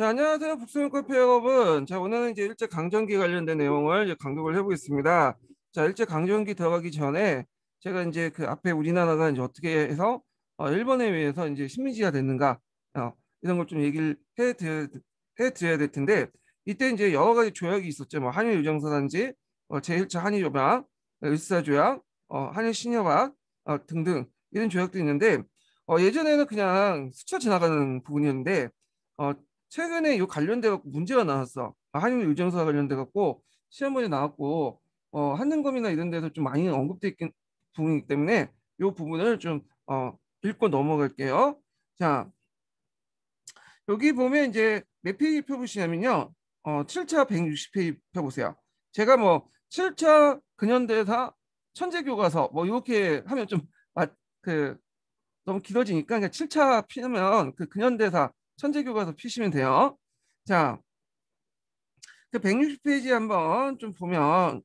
자, 안녕하세요. 북소형 카페 여러분. 자, 오늘은 이제 일제 강점기 관련된 내용을 이제 강독을 해보겠습니다. 자, 일제 강점기 들어가기 전에 제가 이제 그 앞에 우리나라가 이제 어떻게 해서 어, 일본에 의해서 이제 식민지가 됐는가 어, 이런 걸 좀 얘기를 해드려, 해드려야 될 텐데 이때 이제 여러 가지 조약이 있었죠. 뭐 한일 유정사단지, 어, 제1차 한일 협약, 을사 조약, 어, 한일 신협약 어, 등등 이런 조약도 있는데 어, 예전에는 그냥 스쳐 지나가는 부분이었는데 어, 최근에 이 관련돼 갖고 문제가 나왔어. 아, 한일 유정사 관련돼 갖고 시험문이 나왔고 어, 한능검이나 이런 데서 좀 많이 언급돼 있긴 부분이기 때문에 이 부분을 좀 어, 읽고 넘어갈게요. 자, 여기 보면 이제 몇 페이지 펴보시냐면요. 어, 7차 160페이지 펴보세요. 제가 뭐 7차 근현대사 천재교과서 뭐 이렇게 하면 좀 아, 그 너무 길어지니까 그냥 7차 피면 그 근현대사 천재 교과서 피시면 돼요. 자, 그 160페이지 한번 좀 보면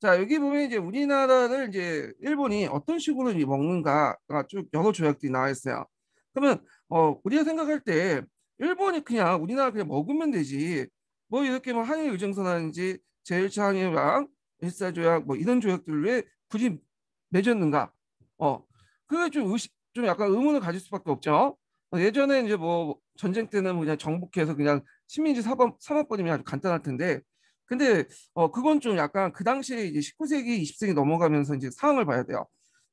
자 여기 보면 이제 우리나라를 이제 일본이 어떤 식으로 먹는가가 쭉 여러 조약들이 나와 있어요. 그러면 어 우리가 생각할 때 일본이 그냥 우리나라 그냥 먹으면 되지 뭐 이렇게 뭐 한일 의정선하는지 제1차 한일왕 일사조약 뭐 이런 조약들을 왜 굳이 맺었는가? 어 그게 좀 의식 좀 약간 의문을 가질 수밖에 없죠. 어, 예전에 이제 뭐 전쟁 때는 그냥 정복해서 그냥 식민지 사법 사법권이면 아주 간단할 텐데 근데 어 그건 좀 약간 그 당시에 이제 19세기 20세기 넘어가면서 이제 상황을 봐야 돼요.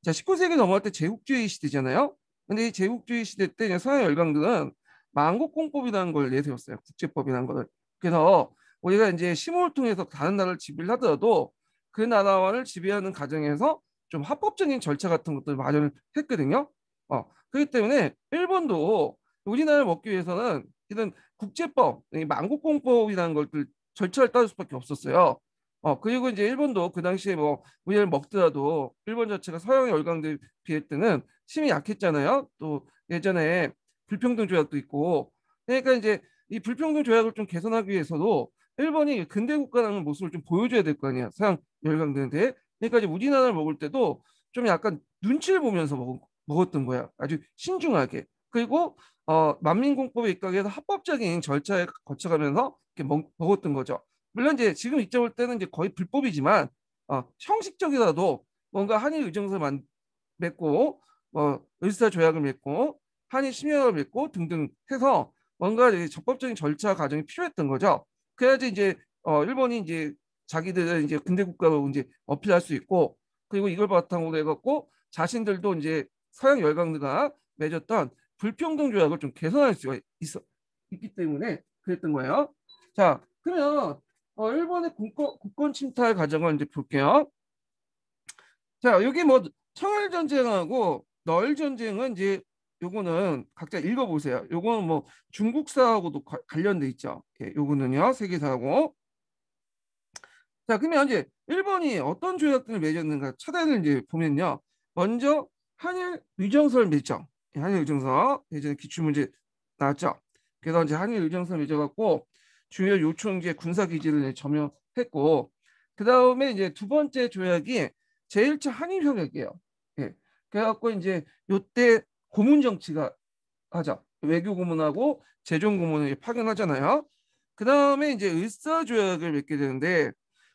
자 19세기 넘어갈 때 제국주의 시대잖아요. 근데 이 제국주의 시대 때 서양 열강들은 만국공법이라는 걸 내세웠어요. 국제법이라는 거를. 그래서 우리가 이제 심호를 통해서 다른 나라를 지배를 하더라도 그 나라를 지배하는 과정에서 좀 합법적인 절차 같은 것들을 마련을 했거든요. 어, 그렇기 때문에 일본도 우리나라를 먹기 위해서는 이런 국제법, 만국공법이라는 것들 절차를 따를 수밖에 없었어요. 어, 그리고 이제 일본도 그 당시에 뭐 우리를 먹더라도 일본 자체가 서양 열강들 비할 때는 힘이 약했잖아요. 또 예전에 불평등 조약도 있고 그러니까 이제 이 불평등 조약을 좀 개선하기 위해서도 일본이 근대 국가라는 모습을 좀 보여줘야 될 거 아니야 서양 열강들한테 그러니까 이제 우리나라를 먹을 때도 좀 약간 눈치를 보면서 먹, 먹었던 거야. 아주 신중하게. 그리고 어, 만민공법에 입각해서 합법적인 절차에 거쳐가면서 이렇게 먹, 먹었던 거죠. 물론 이제 지금 이때 볼 때는 이제 거의 불법이지만 어, 형식적이라도 뭔가 한일 의정서만 맺고 뭐 의사 조약을 맺고 한일 심의학을 맺고 등등 해서 뭔가 적법적인 절차 과정이 필요했던 거죠. 그래야지 이제 어, 일본이 이제 자기들은 이제 근대 국가로 이제 어필할 수 있고 그리고 이걸 바탕으로 해갖고 자신들도 이제 서양 열강들과 맺었던 불평등 조약을 좀 개선할 수가 있어 있기 때문에 그랬던 거예요. 자, 그러면 어, 일본의 국권, 국권 침탈 과정을 이제 볼게요. 자, 여기 뭐 청일 전쟁하고 널 전쟁은 이제 요거는 각자 읽어보세요. 요거는 뭐 중국사하고도 가, 관련돼 있죠. 예, 요거는요 세계사하고. 자, 그러면 이제 일본이 어떤 조약들을 맺었는가 차단을 이제 보면요. 먼저 한일 의정서를 맺죠. 예, 한일 의정서 예전에 기출문제 나왔죠. 그래서 이제 한일 의정서 맺어갖고 주요 요충지의 군사 기지를 점령했고 그 다음에 이제 두 번째 조약이 제1차 한일 협약이에요. 예. 그래갖고 이제 요때 고문 정치가 하죠. 외교 고문하고 재정 고문을 파견하잖아요. 그 다음에 이제 을사 조약을 맺게 되는데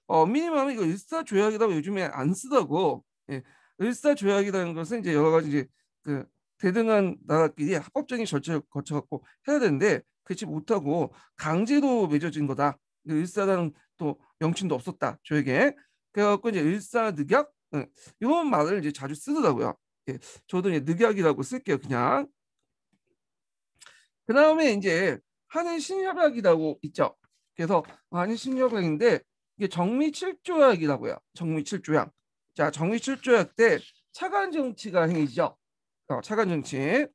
어, 미니맘은 이거 을사 조약이라고 요즘에 안 쓰다고 예. 을사 조약이라는 것은 이제 여러 가지 이제 그 대등한 나라끼리 합법적인 절차를 거쳐갖고 해야 되는데 그렇지 못하고 강제로 맺어진 거다. 을사라는 또 명칭도 없었다. 저에게. 그래갖고 이제 을사늑약 응. 이런 말을 이제 자주 쓰더라고요. 예, 저도 이제 늑약이라고 쓸게요. 그냥. 그 다음에 이제 한일 신협약이라고 있죠. 그래서 한일 신협약인데 이게 정미 7조약이라고요. 정미 7조약. 자, 정미 7조약 때 차관 정치가 행위죠. 어, 차관 정치.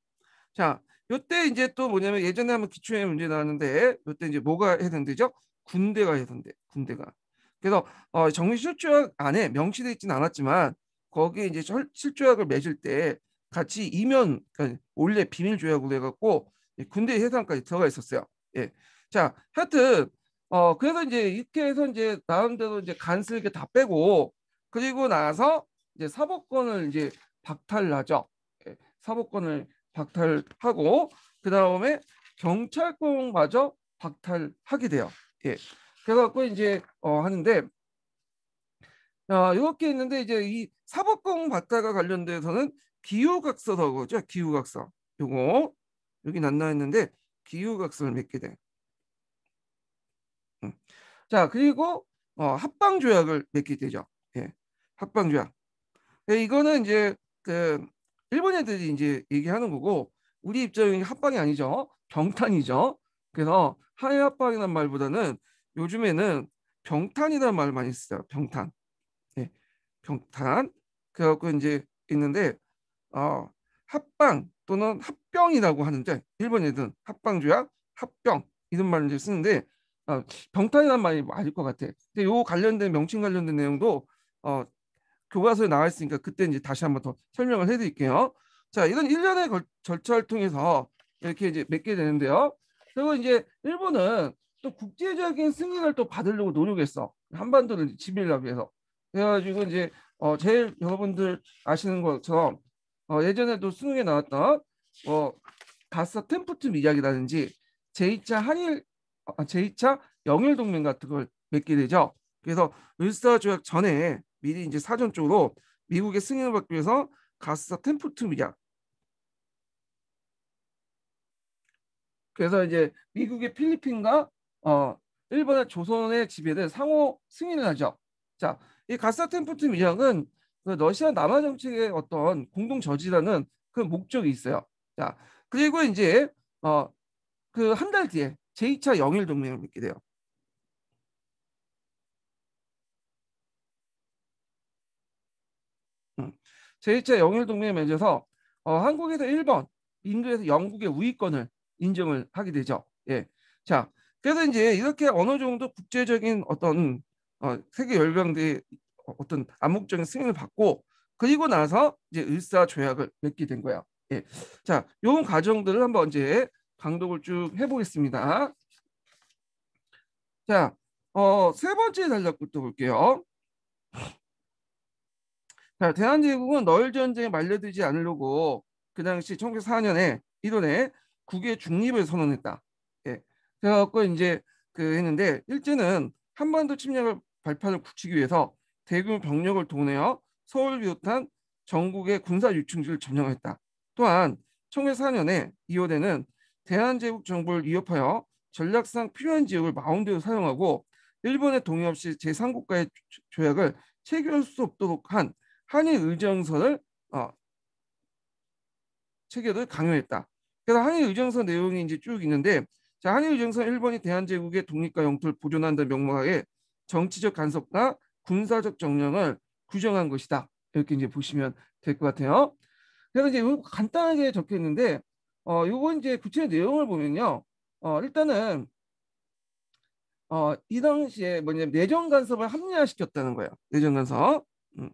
자, 요때 이제 또 뭐냐면 예전에 한번 기초에 문제 나왔는데 요때 이제 뭐가 해당되죠? 군대가 해당돼. 군대가. 그래서 어, 정미 7조약 안에 명시되어 있지는 않았지만 거기에 이제 실조약을 맺을 때 같이 이면 그러니까 원래 비밀 조약으로 해갖고 군대 해상까지 들어가 있었어요. 예. 자, 하여튼 어 그래서 이제 이렇게 해서 이제 나름대로 이제 간슬게 다 빼고 그리고 나서 이제 사법권을 이제 박탈하죠. 예. 사법권을 박탈하고 그 다음에 경찰권마저 박탈하게 돼요. 예. 그래갖고 이제 어 하는데 아, 이렇게 있는데 이제 이 사법공 박탈과 관련돼서는 기후각서라고죠. 기후각서. 요거 여기 놨나 했는데 기후각서를 맺게 돼. 음. 자 그리고 어, 합방조약을 맺게 되죠. 예. 합방조약. 예, 이거는 이제 그 일본 애들이 이제 얘기하는 거고 우리 입장에 합방이 아니죠. 병탄이죠. 그래서 하해 합방이라는 말보다는 요즘에는 병탄이라는 말을 많이 써요. 병탄. 예. 병탄. 그래갖고 이제 있는데 어, 합방 또는 합병이라고 하는데 일본 애들은 합방조약, 합병 이런 말을 이제 쓰는데 어, 병탄이라는 말이 맞을 것 같아. 근데 요 관련된 명칭 관련된 내용도 어, 교과서에 나와 있으니까 그때 이제 다시 한번 더 설명을 해드릴게요. 자, 이런 일련의 걸, 절차를 통해서 이렇게 이제 맺게 되는데요. 그리고 이제 일본은 또 국제적인 승인을 또 받으려고 노력했어. 한반도를 지배하기 위해서. 그래가지고 이제 어, 제일 여러분들 아시는 것처럼 어, 예전에도 수능에 나왔던 어, 가사 템프트 미약이라든지 제2차 한일 아, 제2차 영일 동맹 같은 걸 맺게 되죠. 그래서 을사 조약 전에 미리 이제 사전적으로 미국의 승인을 받기 위해서 가스사 템프트 미약 그래서 이제 미국의 필리핀과 어 일본의 조선의 지배를 상호 승인을 하죠. 자, 이 가스사 템프트 미약은 그 러시아 남하 정책의 어떤 공동 저지라는 그 목적이 있어요. 자, 그리고 이제 어 그 한 달 뒤에 제2차 영일 동맹을 맺게 돼요. 제1차 영일 동맹에 맺어서 어, 한국에서 일본, 인도에서 영국의 우위권을 인정을 하게 되죠. 예. 자, 그래서 이제 이렇게 어느 정도 국제적인 어떤 어, 세계 열병대의 어떤 암묵적인 승인을 받고 그리고 나서 이제 을사 조약을 맺게 된 거예요. 예. 자, 요 과정들을 한번 이제 강독을 쭉 해보겠습니다. 자, 어, 세 번째 단락부터 볼게요. 자, 대한제국은 너일 전쟁에 말려들지 않으려고 그 당시 1904년에 1월에 국외 중립을 선언했다. 예. 그래갖고 이제 그 했는데 일제는 한반도 침략을 발판을 굳히기 위해서 대규모 병력을 동원하여 서울 비롯한 전국의 군사 유충지를 점령했다. 또한 1904년에 2월에는 대한제국 정부를 위협하여 전략상 필요한 지역을 마운드로 사용하고 일본의 동의 없이 제3국가의 조약을 체결할 수 없도록 한 한일 의정서를 어, 체결을 강요했다. 그래서 한일 의정서 내용이 이제 쭉 있는데 자 한일 의정서 일본이 대한제국의 독립과 영토를 보존한다는 명목하에 정치적 간섭과 군사적 정령을 규정한 것이다. 이렇게 이제 보시면 될 것 같아요. 그래서 이제 간단하게 적혀 있는데 어 요거 이제 구체 내용을 보면요. 어 일단은 어 이 당시에 뭐냐 내정 간섭을 합리화시켰다는 거예요. 내정 간섭. 음.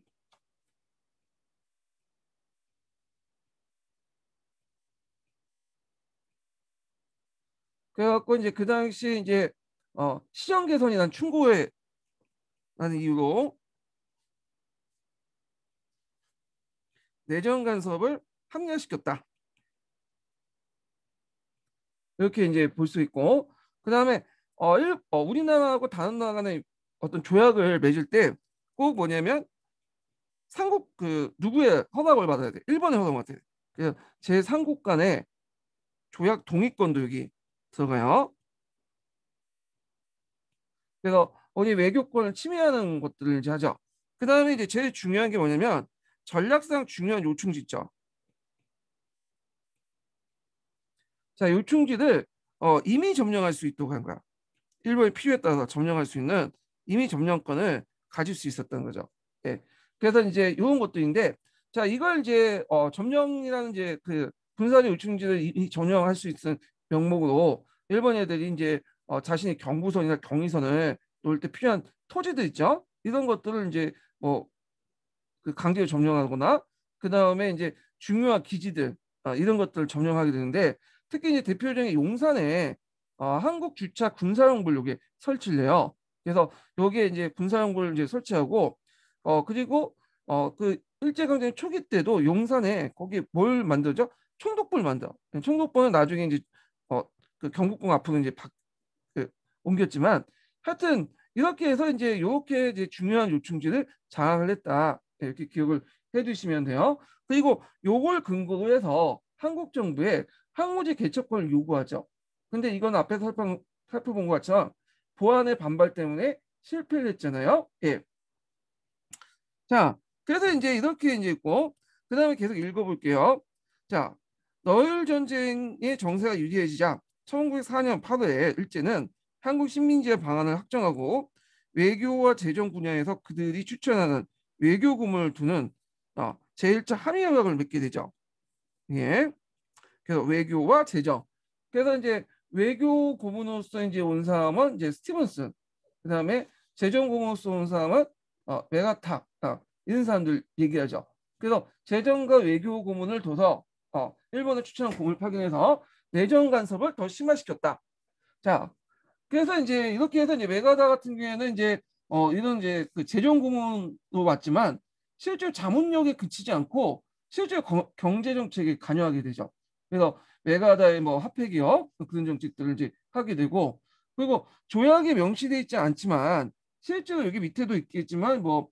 그래갖고 이제 그 당시 이제 어, 시정 개선이란 충고에 라는 이유로 내정 간섭을 합리화시켰다. 이렇게 이제 볼 수 있고 그 다음에 어, 어, 우리나라하고 다른 나라 간의 어떤 조약을 맺을 때 꼭 뭐냐면 삼국 그 누구의 허락을 받아야 돼? 일본의 허락을 받아야 돼. 그래서 제 삼국 간의 조약 동의권도 여기 들어가요. 그래서 어디 외교권을 침해하는 것들을 이제 하죠. 그 다음에 이제 제일 중요한 게 뭐냐면 전략상 중요한 요충지죠. 자, 요충지를 어, 이미 점령할 수 있도록 한 거야. 일본의 필요에 따라서 점령할 수 있는 이미 점령권을 가질 수 있었던 거죠. 예. 그래서 이제 이런 있는데, 자 이걸 이제 어, 점령이라는 이제 그 군사적 요충지를 이, 점령할 수 있는 명목으로 일본 애들이 이제 어, 자신의 경부선이나 경의선을 놓을 때 필요한 토지들 있죠. 이런 것들을 이제 뭐 그 강제로 점령하거나 그 다음에 이제 중요한 기지들 어, 이런 것들을 점령하게 되는데 특히 이제 대표적인 용산에 어, 한국 주차 군사용불 여기 설치를 해요. 그래서 여기에 이제 군사용불 이제 설치하고 어 그리고 어 그 일제강점기 초기 때도 용산에 거기 뭘 만들죠? 총독부를 만들어. 총독부는 나중에 이제 어 그 경복궁 앞으로 이제 바, 그, 옮겼지만 하여튼 이렇게 해서 이제 이렇게 이제 중요한 요충지를 장악을 했다 이렇게 기억을 해두시면 돼요. 그리고 요걸 근거로 해서 한국 정부에 항우지 개척권을 요구하죠. 근데 이건 앞에서 살펴, 살펴본 것처럼 보안의 반발 때문에 실패를 했잖아요. 예. 자, 그래서 이제 이렇게 이제 있고 그 다음에 계속 읽어볼게요. 자, 너일 전쟁의 정세가 유리해지자 1904년 8월에 일제는 한국 식민지의 방안을 확정하고 외교와 재정 분야에서 그들이 추천하는 외교 고문을 두는 어, 제1차 한미협약을 맺게 되죠. 예. 그래서 외교와 재정. 그래서 이제 외교 고문으로서 이제 온 사람은 이제 스티븐슨. 그다음에 재정 고문으로서 온 사람은 어, 메가타. 어, 이런 사람들 얘기하죠. 그래서 재정과 외교 고문을 둬서 어, 일본을 추천한 공을 파견해서 내정 간섭을 더 심화시켰다. 자, 그래서 이제 이렇게 해서 이제 메가다 같은 경우에는 이제 어 이런 이제 그 재정 고문도 맞지만 실제 자문력에 그치지 않고 실제 경제 정책에 관여하게 되죠. 그래서 메가다의 뭐 화폐 기업 그런 정책들을 이제 하게 되고 그리고 조약에 명시되어 있지 않지만 실제로 여기 밑에도 있겠지만 뭐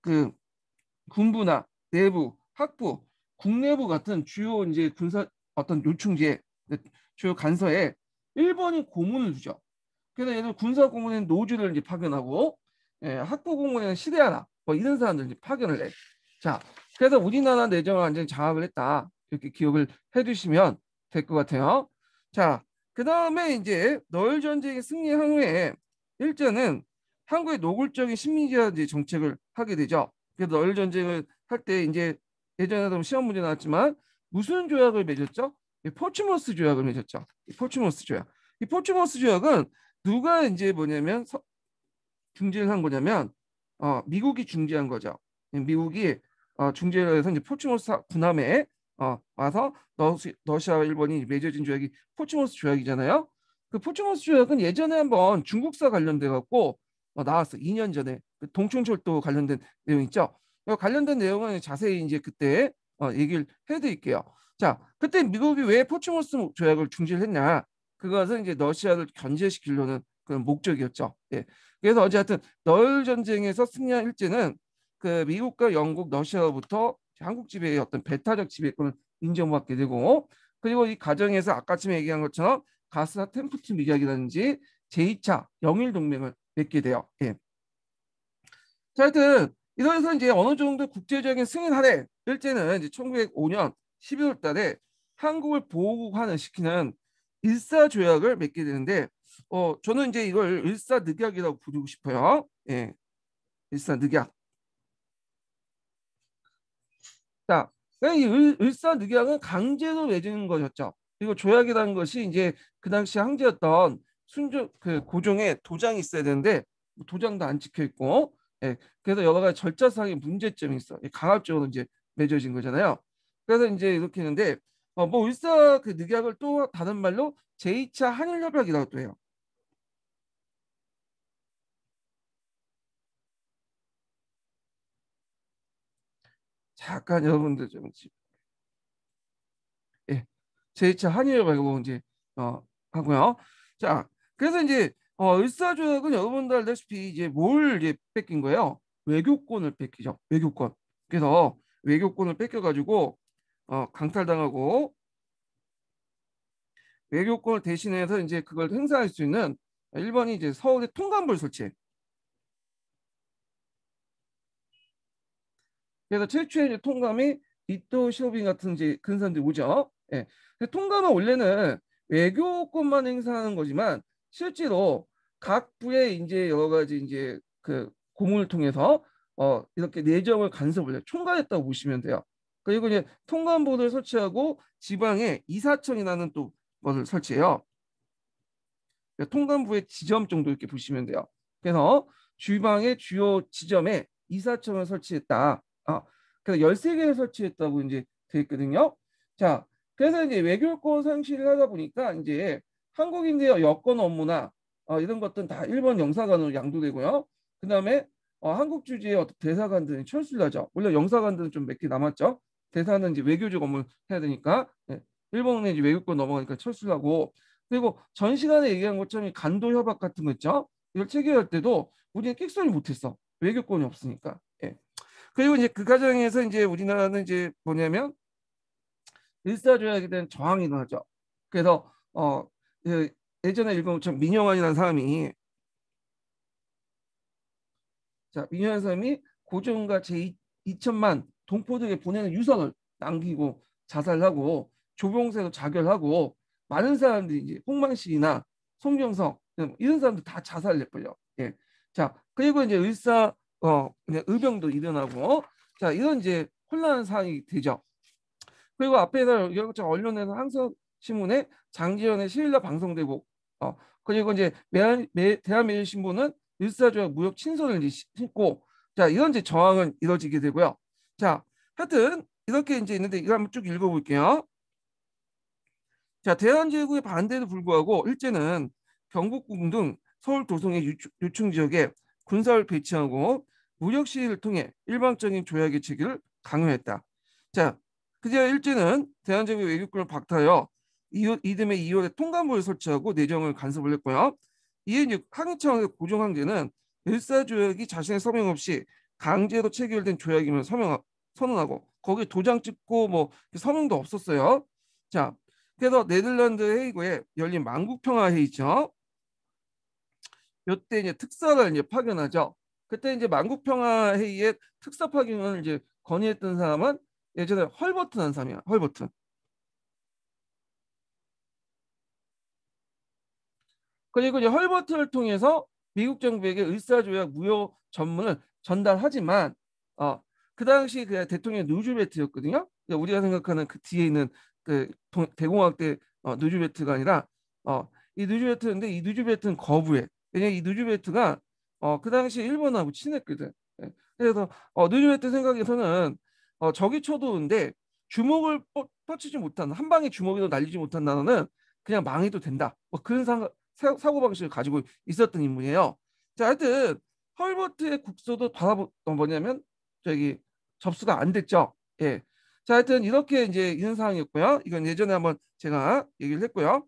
그 군부나 내부, 학부, 국내부 같은 주요 이제 군사 어떤 요충지에 주요 간서에 일본이 고문을 주죠. 그래서 얘는 군사 고문에는 노주를 이제 파견하고 예, 학부 공무원에는 시대하나 뭐 이런 사람들 이제 파견을 해. 자, 그래서 우리나라 내정을 완전히 장악을 했다. 이렇게 기억을 해주시면 될 것 같아요. 자, 그 다음에 이제 러일 전쟁의 승리한 후에 일제는 한국의 노골적인 식민지화 정책을 하게 되죠. 그래서 러일 전쟁을 할 때 이제 예전에도 시험 문제 나왔지만 무슨 조약을 맺었죠? 포츠머스 조약을 맺었죠. 포츠머스 조약. 이 포츠머스 조약은 누가 이제 뭐냐면 서, 중재를 한 거냐면 어, 미국이 중재한 거죠. 미국이 어, 중재를 해서 이제 포츠머스 군항에 어, 와서 러시, 러시아와 일본이 맺어진 조약이 포츠머스 조약이잖아요. 그 포츠머스 조약은 예전에 한번 중국사 관련돼 갖고 어, 나왔어. 2년 전에 그 동청철도 관련된 내용 있죠. 관련된 내용은 자세히 이제 그때 어, 얘기를 해드릴게요. 자, 그때 미국이 왜 포츠머스 조약을 중재를 했냐? 그것은 이제 러시아를 견제시키려는 그런 목적이었죠. 예. 그래서 어쨌든 러일 전쟁에서 승리한 일제는 그 미국과 영국, 러시아로부터 한국 지배의 어떤 배타적 지배권을 인정받게 되고 그리고 이 과정에서 아까쯤에 얘기한 것처럼 가스나 템프트 미작이라든지 제2차 영일 동맹을 맺게 돼요. 예. 자, 하여튼 이러면서 이제 어느 정도 국제적인 승인 하에 일제는 이제 1905년 12월 달에 한국을 보호국화는 시키는 일사 조약을 맺게 되는데 어 저는 이제 이걸 일사 늑약이라고 부르고 싶어요. 예. 일사 늑약. 자, 이 일, 일사늑약은 강제로 맺은 것이었죠. 그리고 조약이라는 것이 이제 그 당시 황제였던 순조 그 고종의 도장이 있어야 되는데 도장도 안 찍혀 있고 예, 그래서 여러 가지 절차상의 문제점이 있어. 강압적으로 이제 맺어진 거잖아요. 그래서 이제 이렇게 했는데 어, 뭐 울사 그 늑약을 또 다른 말로 제2차 한일협약이라고 또 해요. 잠깐 여러분들 좀 예, 제2차 한일협약이고 이제 어 하고요. 자, 그래서 이제 어, 을사조약은 여러분들 알다시피 이제 뭘 이제 뺏긴 거예요? 외교권을 뺏기죠. 외교권. 그래서 외교권을 뺏겨가지고 어, 강탈당하고 외교권을 대신해서 이제 그걸 행사할 수 있는 일본이 이제 서울에 통감부를 설치해. 그래서 최초의 이제 통감이 이토 시오빈 같은 이제 근사들이 오죠. 예. 통감은 원래는 외교권만 행사하는 거지만 실제로 각 부의 이제 여러 가지 이제 그 고문을 통해서 어 이렇게 내정을 간섭을 해 총괄했다고 보시면 돼요. 그리고 이제 통감부를 설치하고 지방에 이사청이라는 또 것을 설치해요. 통감부의 지점 정도 이렇게 보시면 돼요. 그래서 주방의 주요 지점에 이사청을 설치했다. 아, 그래서 13개를 설치했다고 이제 되어 있거든요. 자, 그래서 이제 외교권 상실을 하다 보니까 이제 한국인들의 여권 업무나 어, 이런 것들은 다 일본 영사관으로 양도되고요. 그 다음에 어, 한국 주지의 대사관들은 철수를 하죠. 물론 영사관들은 좀 몇 개 남았죠. 대사는 이제 외교적 업무를 해야 되니까 네. 일본에 이제 외교권 넘어가니까 철수를 하고 그리고 전 시간에 얘기한 것처럼 이 간도 협약 같은 거 있죠. 이걸 체결할 때도 우리는 끽소리 못했어. 외교권이 없으니까. 예. 그리고 이제 그 과정에서 이제 우리나라는 이제 뭐냐면 일사조약에 대한 저항이 일어나죠. 그래서 어그 예전에 읽은 것처럼 민영환이라는 사람이 자 민영환 사람이 고종과 제 2천만 동포들에게 보내는 유선을 남기고 자살하고 조봉세도 자결하고 많은 사람들이 이제 홍만식이나 송경석 이런 사람들 다 자살했고요. 예. 자 그리고 이제 의사 어 의병도 일어나고 자 이런 이제 혼란한 상황이 되죠. 그리고 앞에서 언론에서 항상 신문에 장지연의 시일날 방송되고 어 그리고 이제 대한민일 신문은 일사조약 무역 친선을 신고 자 이런 이제 저항은 이뤄지게 되고요. 자 하여튼 이렇게 이제 있는데 이거 한번 쭉 읽어볼게요. 자 대한제국의 반대에도 불구하고 일제는 경북군 등 서울 도성의 유충 지역에 군사를 배치하고 무력 시위를 통해 일방적인 조약의 체결을 강요했다. 자, 그제 일제는 대한제국 외교권을 박탈하여 이듬해 2월에 통감부를 설치하고 내정을 간섭을 했고요. 이에 이제 항의청의 고종황제는 일사조약이 자신의 서명 없이 강제로 체결된 조약임을 서명 선언하고 거기 도장 찍고 뭐 서명도 없었어요. 자, 그래서 네덜란드 헤이그에 열린 만국평화 회의죠. 이때 이제 특사를 이제 파견하죠. 그때 이제 만국평화 회의에 특사 파견을 이제 건의했던 사람은 예전에 헐버튼한 사람이야. 헐버튼. 그리고 이제 헐버튼을 통해서 미국 정부에게 의사조약 무효 전문을 전달하지만 어, 그 당시 그 대통령 누즈베트였거든요. 그러니까 우리가 생각하는 그 뒤에 있는 그 대공황 때 어, 누즈베트가 아니라 어, 이 누즈베트인데 이 누즈베트는 거부해. 왜냐면 이 누즈베트가 어, 그 당시 일본하고 친했거든. 예. 그래서 어, 누즈베트 생각에서는 어, 적이 쳐도는데 주먹을 뻗치지 못한 한 방에 주먹이도 날리지 못한 나라는 그냥 망해도 된다. 뭐 그런 사, 사고 방식을 가지고 있었던 인물이에요. 자, 하여튼 헐버트의 국소도 받아보 어, 뭐냐면 저기 접수가 안 됐죠. 예. 자, 하여튼 이렇게 이제 이런 상황이었고요. 이건 예전에 한번 제가 얘기를 했고요.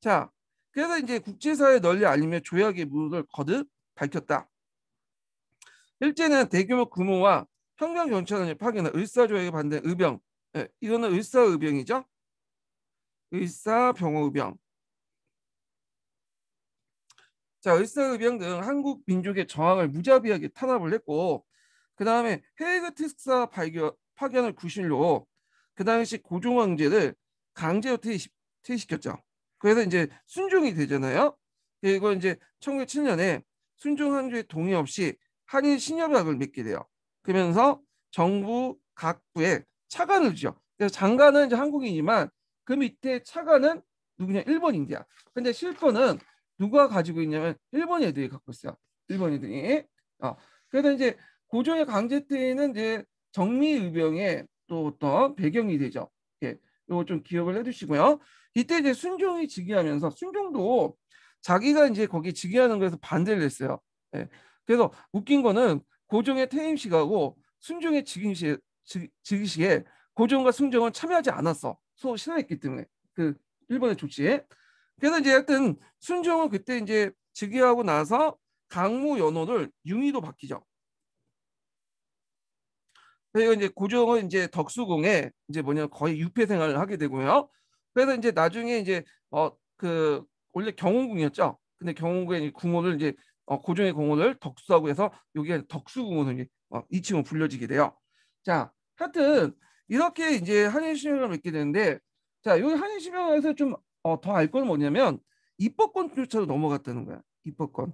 자, 그래서 이제 국제사회에 널리 알리며 조약의 무를 거듭 밝혔다. 일제는 대규모 규모와 혁명 경찰을 파견한 을사조약에 반대한 의병, 예, 이거는 을사의병이죠. 을사병호의병. 자, 을사의병 등 한국 민족의 저항을 무자비하게 탄압을 했고 그 다음에 헤이그 특사 발견, 파견을 구실로 그 당시 고종 황제를 강제로 퇴시, 퇴시켰죠. 그래서 이제 순종이 되잖아요. 그리고 이제 1907년에 순종 황제의 동의 없이 한일 신협약을 맺게 돼요. 그러면서 정부 각 부에 차관을 주죠. 그래서 장관은 이제 한국인이지만 그 밑에 차관은 누구냐 일본인데야. 근데 실권은 누가 가지고 있냐면 일본 애들이 갖고 있어요. 일본 애들이. 어. 그래서 이제 고종의 강제 때에는 이제 정미의병의 또 어떤 배경이 되죠. 예, 이거 좀 기억을 해두시고요. 이때 이제 순종이 즉위하면서 순종도 자기가 이제 거기 즉위하는 거에서 반대를 했어요. 예, 그래서 웃긴 거는 고종의 퇴임식하고 순종의 즉위식, 즉위식에 고종과 순종은 참여하지 않았어. 소 싫어했기 때문에 그 일본의 조치에. 그래서 이제 하여튼 순종은 그때 이제 즉위하고 나서 강무 연호를 융의도 바뀌죠. 그리고 이제 고종은 이제 덕수궁에 이제 뭐냐 거의 유폐 생활을 하게 되고요. 그래서 이제 나중에 이제 어 그 원래 경호궁이었죠. 근데 경호궁의 궁호를 이제 어, 고종의 궁호를 덕수하고 해서 여기가 덕수궁으로 이제 어, 2층으로 불려지게 돼요. 자, 하여튼 이렇게 이제 한일신명을 맺게 되는데 자 여기 한일신명에서 좀 어, 더알 건 뭐냐면 입법권조차도 넘어갔다는 거야. 입법권.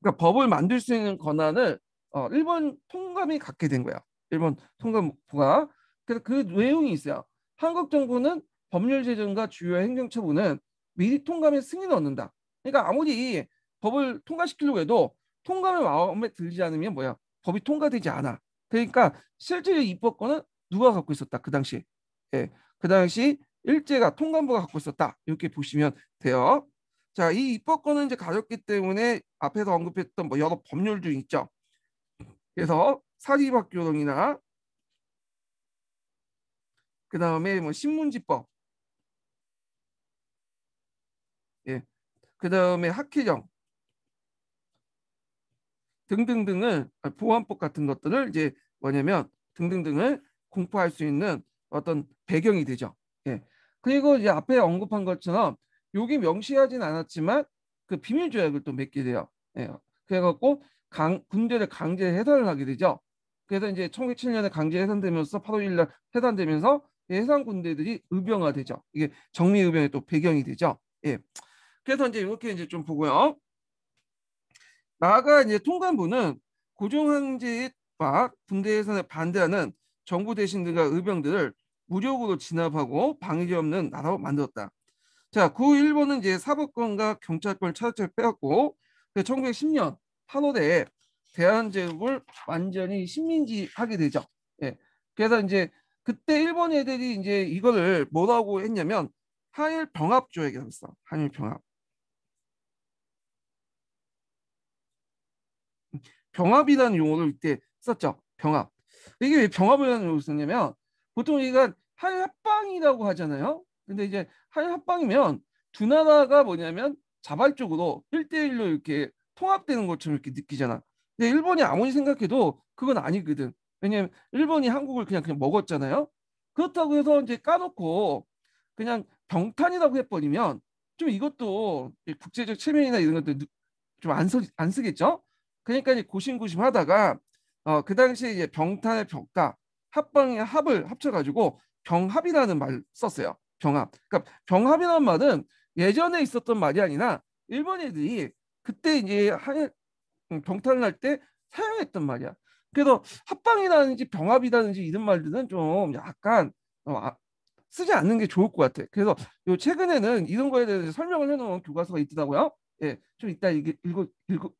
그러니까 법을 만들 수 있는 권한을 어, 일본 통감이 갖게 된 거야. 일본 통감부가. 그래서 그 내용이 있어요. 한국 정부는 법률 제정과 주요 행정처분은 미리 통감에 승인을 얻는다. 그러니까 아무리 법을 통과시키려고 해도 통감이 마음에 들지 않으면 뭐야? 법이 통과되지 않아. 그러니까 실제 입법권은 누가 갖고 있었다. 그 당시. 예. 그 당시 일제가 통감부가 갖고 있었다. 이렇게 보시면 돼요. 자, 이 입법권은 이제 가졌기 때문에 앞에서 언급했던 뭐 여러 법률도 있죠. 그래서 사립학교등이나 그 다음에 뭐 신문지법 예. 그 다음에 학회정 등등등을 아, 보안법 같은 것들을 이제 뭐냐면 등등등을 공포할 수 있는 어떤 배경이 되죠. 예. 그리고 이제 앞에 언급한 것처럼 여기 명시하진 않았지만 그 비밀 조약을 또 맺게 돼요. 예. 그래갖고 강, 군대를 강제 해산을 하게 되죠. 그래서 이제 1907년에 강제 해산되면서 8월 1일 날 해산되면서 해상 군대들이 의병화되죠. 이게 정미의병의 또 배경이 되죠. 예. 그래서 이제 이렇게 이제 좀 보고요. 나아가 이제 통관부는 고종황제와 군대 해산에 반대하는 정부 대신들과 의병들을 무력으로 진압하고 방해지 없는 나라로 만들었다. 자, 그 일본은 이제 사법권과 경찰권을 차례차례 빼앗고 1910년 8월에 대한제국을 완전히 식민지하게 되죠. 예. 그래서 이제 그때 일본 애들이 이제 이거를 뭐라고 했냐면 한일 병합 조약이라고 했어. 한일 병합. 병합이라는 용어를 이때 썼죠. 병합. 이게 왜 병합이라는 용어를 썼냐면 보통 우리가 한일 합방이라고 하잖아요. 근데 이제 한일 합방이면 두 나라가 뭐냐면 자발적으로 1대1로 이렇게 통합되는 것처럼 이렇게 느끼잖아. 근데 일본이 아무리 생각해도 그건 아니거든. 왜냐면 일본이 한국을 그냥 그냥 먹었잖아요. 그렇다고 해서 이제 까놓고 그냥 병탄이라고 해버리면 좀 이것도 국제적 체면이나 이런 것들 좀안 안 쓰겠죠. 그러니까 이제 고심고심 하다가 어, 그 당시에 이제 병탄의 병가 합방의 합을 합쳐가지고 병합이라는 말 썼어요. 병합. 그러니까 병합이라는 말은 예전에 있었던 말이 아니라 일본 애들이 그때 이제 한 음, 병탄을 할 때 사용했던 말이야. 그래서 합방이라든지 병합이라든지 이런 말들은 좀 약간 어, 아, 쓰지 않는 게 좋을 것 같아. 그래서 요 최근에는 이런 거에 대해서 설명을 해놓은 교과서가 있더라고요. 예, 좀 이따 읽, 읽, 읽,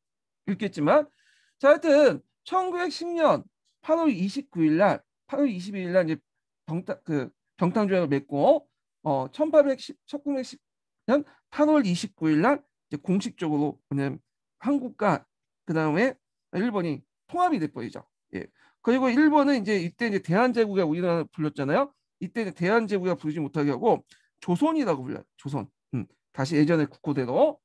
읽겠지만 자 하여튼 1910년 8월 29일 날 8월 22일 날 이제 병탄 그 병탄 조약을 맺고 어 1810, 1910년 8월 29일 날 공식적으로 그냥 한국과 그 다음에 일본이 통합이 돼버리죠. 예. 그리고 일본은 이제 이때 이제 대한제국이라 우리나라 불렸잖아요. 이때 이제 대한제국이라 부르지 못하게 하고 조선이라고 불러요. 조선. 음. 다시 예전의 국호대로.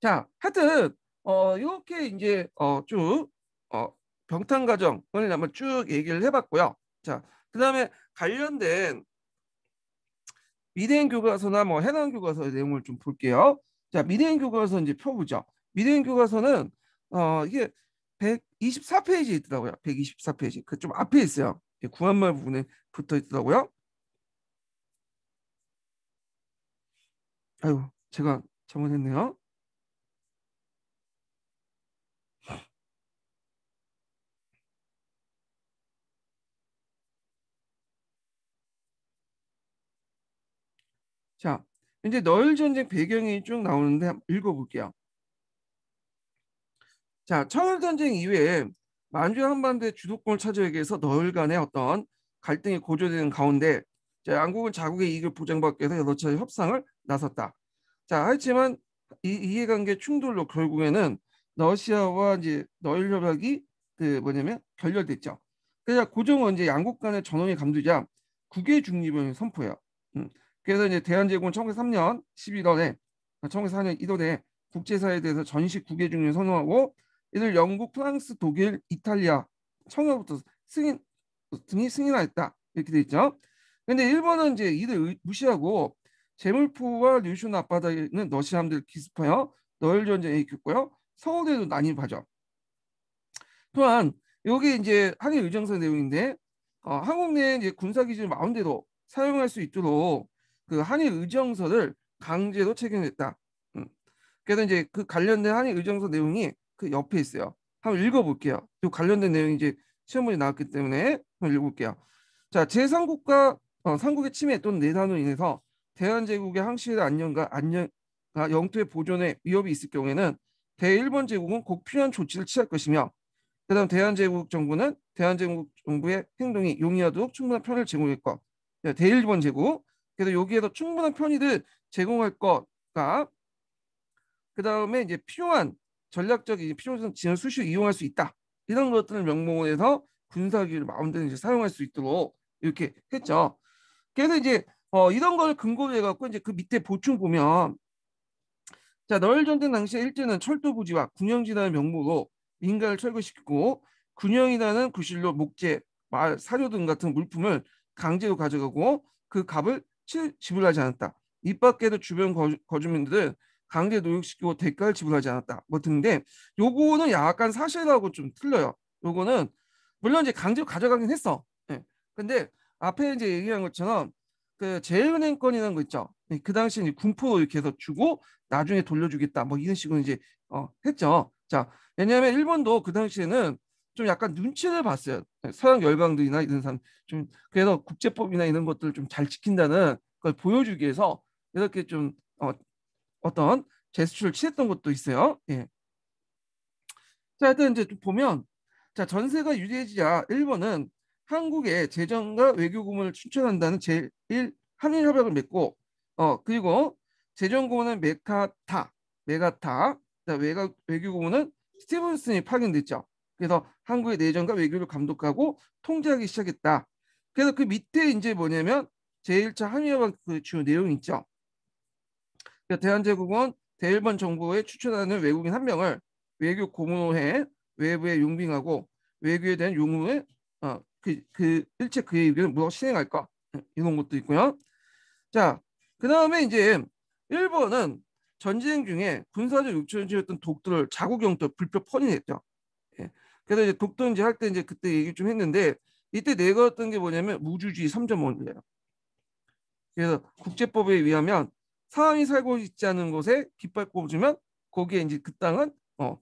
자, 하여튼 어 이렇게 이제 어 쭉 어, 병탄 과정을 한번 쭉 얘기를 해봤고요. 자, 그 다음에 관련된 미대인 교과서나 뭐 해당 교과서의 내용을 좀 볼게요. 자, 미대인 교과서 이제 펴보죠. 미대인 교과서는 어 이게 124페이지에 있더라고요. 124페이지. 그 좀 앞에 있어요. 구한말 부분에 붙어 있더라고요. 아유, 제가 잘못했네요. 자, 이제 너일 전쟁 배경이 쭉 나오는데 읽어볼게요. 자, 청일 전쟁 이후에 만주 한반도의 주도권을 차지하기 위해서 너일 간의 어떤 갈등이 고조되는 가운데 자, 양국은 자국의 이익을 보장받기 위해서 여러 차례 협상을 나섰다. 자, 하지만 이 이해관계 충돌로 결국에는 러시아와 이제 너일 협약이 그 뭐냐면 결렬됐죠. 그래서 고종은 이제 양국 간의 전원이 감두자 국외 중립을 선포해요. 음. 그래서 이제 대한제국은 1903년 11월에 1904년 1월에 국제사회에 대해서 전식 국외 중립을 선언하고 이들 영국, 프랑스, 독일, 이탈리아 청여부터 승인 등이 승인하였다 이렇게 돼 있죠. 근데 일본은 이제 이들 무시하고 제물포와 류슈 앞바다에 있는 러시아 함들 기습하여 너일 전쟁에 일으켰고요. 서울에도 난입하죠. 또한 여기 이제 한일 의정서 내용인데 어, 한국 내 이제 군사 기지를 마음대로 사용할 수 있도록 그 한일 의정서를 강제로 체결했다. 음. 그래서 이제 그 관련된 한일 의정서 내용이 그 옆에 있어요. 한번 읽어볼게요. 이 관련된 내용이 이제 시험문에 나왔기 때문에 한번 읽어볼게요. 자, 제3국가 어, 삼국의 침해 또는 내산으로 인해서 대한제국의 항시의 안녕과 안녕 아, 영토의 보존에 위협이 있을 경우에는 대일본 제국은 꼭 필요한 조치를 취할 것이며 그다음 대한제국 정부는 대한제국 정부의 행동이 용이하도록 충분한 편을 제공할 것. 대일본 제국 그래서 여기에서 충분한 편의를 제공할 것과 그 다음에 이제 필요한 전략적 인 필요성 지원 수시 이용할 수 있다 이런 것들을 명목으로 해서 군사기를 마음대로 이제 사용할 수 있도록 이렇게 했죠. 그래서 이제 어, 이런 걸 근거로 해갖고 이제 그 밑에 보충 보면 자, 너일 전쟁 당시에 일제는 철도 부지와 군영지라는 명목으로 민가를 철거시키고 군영이라는 구실로 목재, 말, 사료 등 같은 물품을 강제로 가져가고 그 값을 지불하지 않았다. 이 밖에도 주변 거주, 민들은 강제 노역시키고 대가를 지불하지 않았다. 뭐 등인데 요거는 약간 사실하고 좀 틀려요. 요거는 물론 이제 강제로 가져가긴 했어. 예. 근데 앞에 이제 얘기한 것처럼 그 제은행권이라는 거 있죠. 예, 그 당시에 이제 군포로 이렇게 해서 주고 나중에 돌려주겠다. 뭐 이런 식으로 이제 어, 했죠. 자, 왜냐하면 일본도 그 당시에는 좀 약간 눈치를 봤어요. 예, 서양 열강들이나 이런 사람 좀 그래서 국제법이나 이런 것들을 좀 잘 지킨다는 걸 보여주기 위해서 이렇게 좀 어, 어떤 제스처를 취했던 것도 있어요. 예. 자, 하여튼 이제 좀 보면 자 전세가 유리해지자 일본은 한국의 재정과 외교 고문을 추천한다는 제1 한일 협약을 맺고 어 그리고 재정 고문은 메카타 메가타 외가 외교 고문은 스티븐슨이 파견됐죠. 그래서 한국의 내정과 외교를 감독하고 통제하기 시작했다. 그래서 그 밑에 이제 뭐냐면 제1차 한일협약 그 주요 내용이 있죠. 대한제국은 대일본 정부에 추천하는 외국인 한 명을 외교 해 외부에 용빙하고 외교에 대한 용무에 어, 그, 그 일체 그의 의견을 무엇 실행할까 이런 것도 있고요. 자, 그 다음에 이제 일본은 전쟁 중에 군사적 요청지였던 독도를 자국 영토 불법 포인했죠. 예. 그래서 이제 독도 이제 할 때 이제 그때 얘기 좀 했는데 이때 내걸었던 게 뭐냐면 무주주의 3.5예요. 그래서 국제법에 의하면 사람이 살고 있지 않은 곳에 깃발 꽂으면 거기에 이제 그 땅은 어,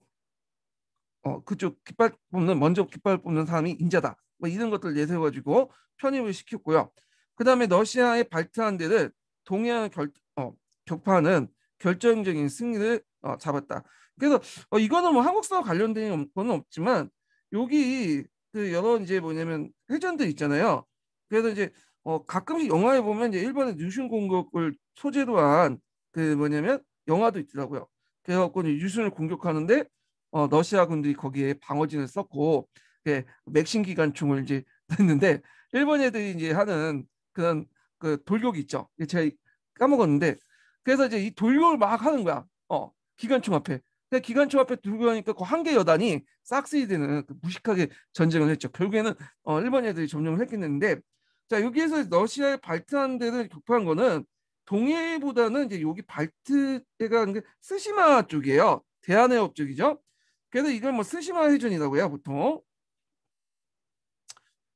어 그쪽 깃발 뽑는 먼저 깃발 뽑는 사람이 인자다. 뭐 이런 것들 내세워가지고 편입을 시켰고요. 그 다음에 러시아의 발트한대를 동해안 결, 어, 격파하는 결정적인 승리를 어, 잡았다. 그래서 어, 이거는 뭐 한국사와 관련된 건 없지만 여기 그 여러 이제 뭐냐면 해전들 있잖아요. 그래서 이제 어, 가끔씩 영화에 보면 이제 일본의 유신 공격을 소재로 한 그 뭐냐면 영화도 있더라고요. 그래갖고 유신을 공격하는데 어, 러시아 군들이 거기에 방어진을 썼고 예, 맥신 기관총을 이제 했는데 일본 애들이 이제 하는 그런 그 돌격이 있죠. 제가 까먹었는데 그래서 이제 이 돌격을 막 하는 거야. 어 기관총 앞에. 근데 기관총 앞에 들고 가니까 그 한 개 여단이 싹쓸이 되는 그 무식하게 전쟁을 했죠. 결국에는 어, 일본 애들이 점령을 했겠는데 자 여기에서 러시아의 발트한 데를 격파한 거는 동해보다는 이제 여기 발트해가 스시마 쪽이에요. 대한해협 쪽이죠. 그래서 이걸 뭐 스시마 해전이라고 해요 보통.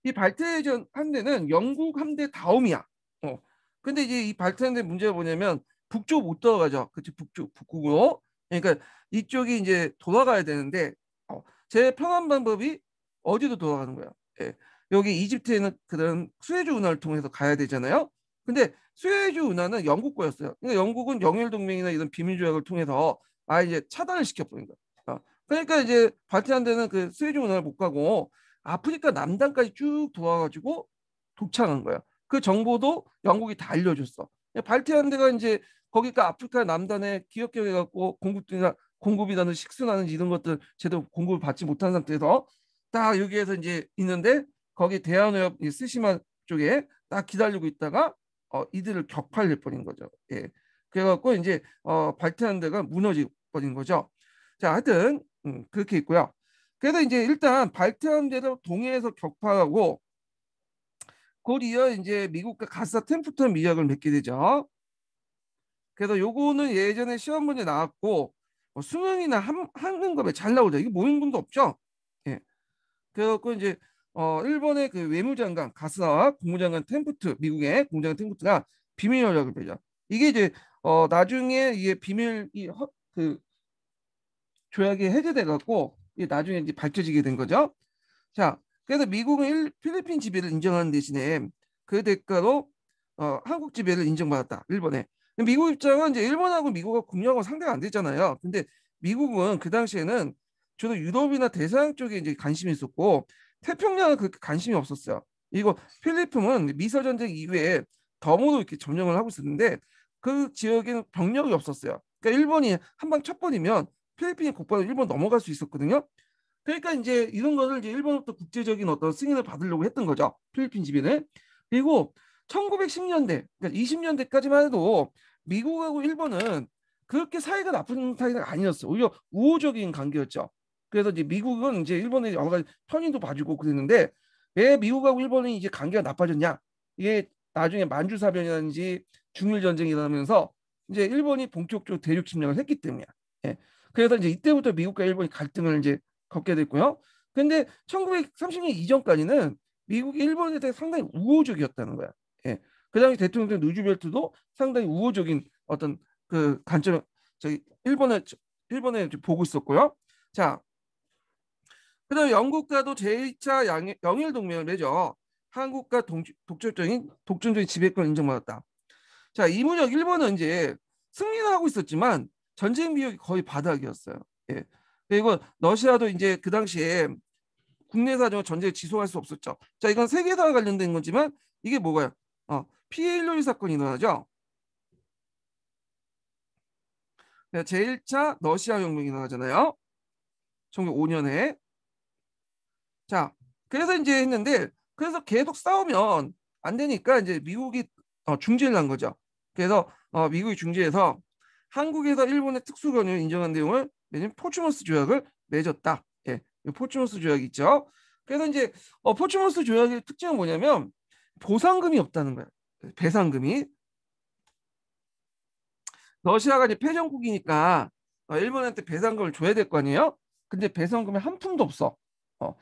이 발트 해전 함대는 영국 함대 다음이야. 어. 근데 이제 이 발트 함대 문제가 뭐냐면 북쪽 못 들어가죠. 그치 북쪽 북극으로. 그러니까 이쪽이 이제 돌아가야 되는데 어. 제 편한 방법이 어디로 돌아가는 거야. 예. 여기 이집트에는 그런 수에즈 운하를 통해서 가야 되잖아요. 근데 수에즈 운하는 영국 거였어요. 그러니까 영국은 영일 동맹이나 이런 비밀 조약을 통해서 아 이제 차단을 시켜버린 거야. 어. 그러니까 이제 발트한데는 그 수에즈 운하를 못 가고 아프리카 남단까지 쭉 도와가지고 도착한 거야. 그 정보도 영국이 다 알려줬어. 발트한데가 이제 거기가 아프리카 남단에 기억격해 갖고 공급이나 공급이라는 식수나는 이런 것들 제대로 공급을 받지 못한 상태에서 딱 여기에서 이제 있는데 거기 대한해협 스시마 쪽에 딱 기다리고 있다가 어, 이들을 격파를 해버린 거죠. 예. 그래갖고 이제 어, 발트한 데가 무너져 버린 거죠. 자, 하여튼 음, 그렇게 있고요. 그래서 이제 일단 발트함대로 동해에서 격파하고 곧 이어 이제 미국과 가사 템프턴 미약을 맺게 되죠. 그래서 요거는 예전에 시험 문제 나왔고 뭐 수능이나 한, 한근급에 잘 나오죠. 이게 모의분도 없죠. 예. 그래갖고 이제 어 일본의 그 외무장관 가스나와 국무장관 템프트 미국의 공장관 템프트가 비밀 연락을 맺죠. 이게 이제 어 나중에 이게 비밀 이그 조약이 해제돼 갖고 나중에 이제 밝혀지게 된 거죠. 자, 그래서 미국은 일, 필리핀 지배를 인정하는 대신에 그 대가로 어, 한국 지배를 인정받았다. 일본에. 미국 입장은 이제 일본하고 미국하고 국력은 상대가 안 됐잖아요. 근데 미국은 그 당시에는 주로 유럽이나 대서양 쪽에 이제 관심이 있었고 태평양은 그렇게 관심이 없었어요. 이거 필리핀은 미설 전쟁 이후에 덤으로 이렇게 점령을 하고 있었는데 그 지역에는 병력이 없었어요. 그러니까 일본이 한방 첫 번이면 필리핀이 곧바로 일본 넘어갈 수 있었거든요. 그러니까 이제 이런 거를 이제 일본부터 국제적인 어떤 승인을 받으려고 했던 거죠. 필리핀 지배는. 그리고 1910년대, 그러니까 20년대까지만 해도 미국하고 일본은 그렇게 사이가 나쁜 사이가 아니었어. 오히려 우호적인 관계였죠. 그래서 이제 미국은 이제 일본에 여러 가지 편의도 봐주고 그랬는데 왜 미국하고 일본이 이제 관계가 나빠졌냐? 이게 나중에 만주 사변이라든지 중일 전쟁이 일어나면서 이제 일본이 본격적으로 대륙 침략을 했기 때문이야. 예. 그래서 이제 이때부터 미국과 일본이 갈등을 이제 겪게 됐고요. 근데 1930년 이전까지는 미국이 일본에 대해 상당히 우호적이었다는 거야. 예. 그 당시 대통령 누즈벨트도 상당히 우호적인 어떤 그 관점 저기 일본에 일본에 보고 있었고요. 자, 그다음 영국과도 제2차 영일 동맹을 맺어 한국과 동, 독점적인 독점적인 지배권 인정받았다. 자, 이문혁 일본은 이제 승리는 하고 있었지만 전쟁 비용이 거의 바닥이었어요. 예. 그리고 러시아도 이제 그 당시에 국내 사정을 전쟁에 지속할 수 없었죠. 자, 이건 세계사와 관련된 거지만 이게 뭐가요? 어, 피해 인류 사건이 일어나죠. 제1차 러시아 혁명이 일어나잖아요. 1905년에. 자, 그래서 이제 했는데 그래서 계속 싸우면 안 되니까 이제 미국이 어, 중지를 한 거죠. 그래서 어, 미국이 중지해서 한국에서 일본의 특수권을 인정한 내용을 매년 포츠머스 조약을 맺었다. 예, 포츠머스 조약 있죠. 그래서 이제 어, 포츠머스 조약의 특징은 뭐냐면 보상금이 없다는 거예요. 배상금이 러시아가 이제 패전국이니까 어, 일본한테 배상금을 줘야 될 거 아니에요? 근데 배상금이 한 푼도 없어. 어,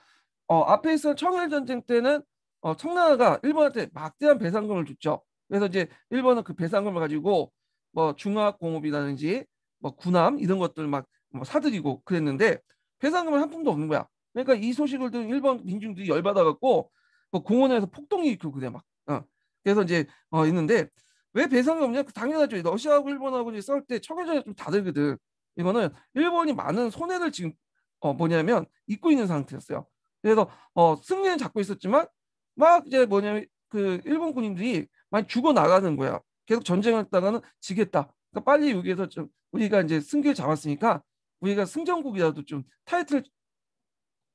어, 앞에 있었던 청일 전쟁 때는 어, 청나라가 일본한테 막대한 배상금을 줬죠. 그래서 이제 일본은 그 배상금을 가지고 뭐 중화학공업이라든지 뭐 군함 이런 것들 막 뭐 사들이고 그랬는데 배상금은 한 푼도 없는 거야. 그러니까 이 소식을 들은 일본 민중들이 열받아갖고 뭐 공원에서 폭동이 있고 그래 막. 어. 그래서 이제 어 있는데 왜 배상이 없냐? 그 당연하죠. 러시아하고 일본하고 싸울 때 청일전이 좀 다르거든. 이거는 일본이 많은 손해를 지금 어 뭐냐면 입고 있는 상태였어요. 그래서 어 승리는 잡고 있었지만 막 이제 뭐냐면 그 일본 군인들이 많이 죽어 나가는 거야. 계속 전쟁했다가는 지겠다. 그러니까 빨리 여기에서 좀 우리가 이제 승기를 잡았으니까 우리가 승전국이라도 좀 타이틀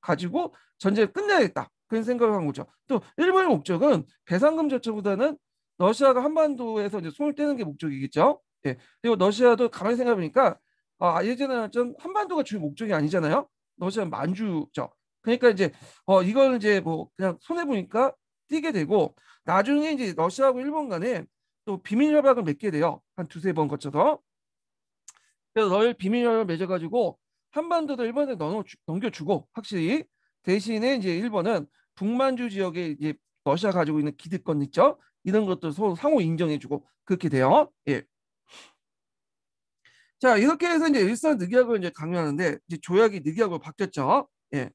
가지고 전쟁을 끝내야겠다. 그런 생각을 한 거죠. 또 일본의 목적은 배상금 자체보다는 러시아가 한반도에서 이제 손을 떼는 게 목적이겠죠. 예. 그리고 러시아도 가만히 생각해 보니까 아, 예전에는 좀 한반도가 주요 목적이 아니잖아요. 러시아 만주죠. 그러니까 이제 어 이걸 이제 뭐 그냥 손해 보니까 뛰게 되고 나중에 이제 러시아하고 일본 간에 또 비밀 협약을 맺게 돼요. 한 두세 번 거쳐서. 그래서 널 비밀 협약을 맺어 가지고 한반도도 일본에 넣어 넘겨 주고 확실히 대신에 이제 일본은 북만주 지역에 이제 러시아 가지고 있는 기득권 있죠. 이런 것들 서로 상호 인정해주고 그렇게 돼요. 예. 자 이렇게 해서 이제 일산 늑약을 이제 강요하는데 이제 조약이 늑약으로 바뀌었죠. 예.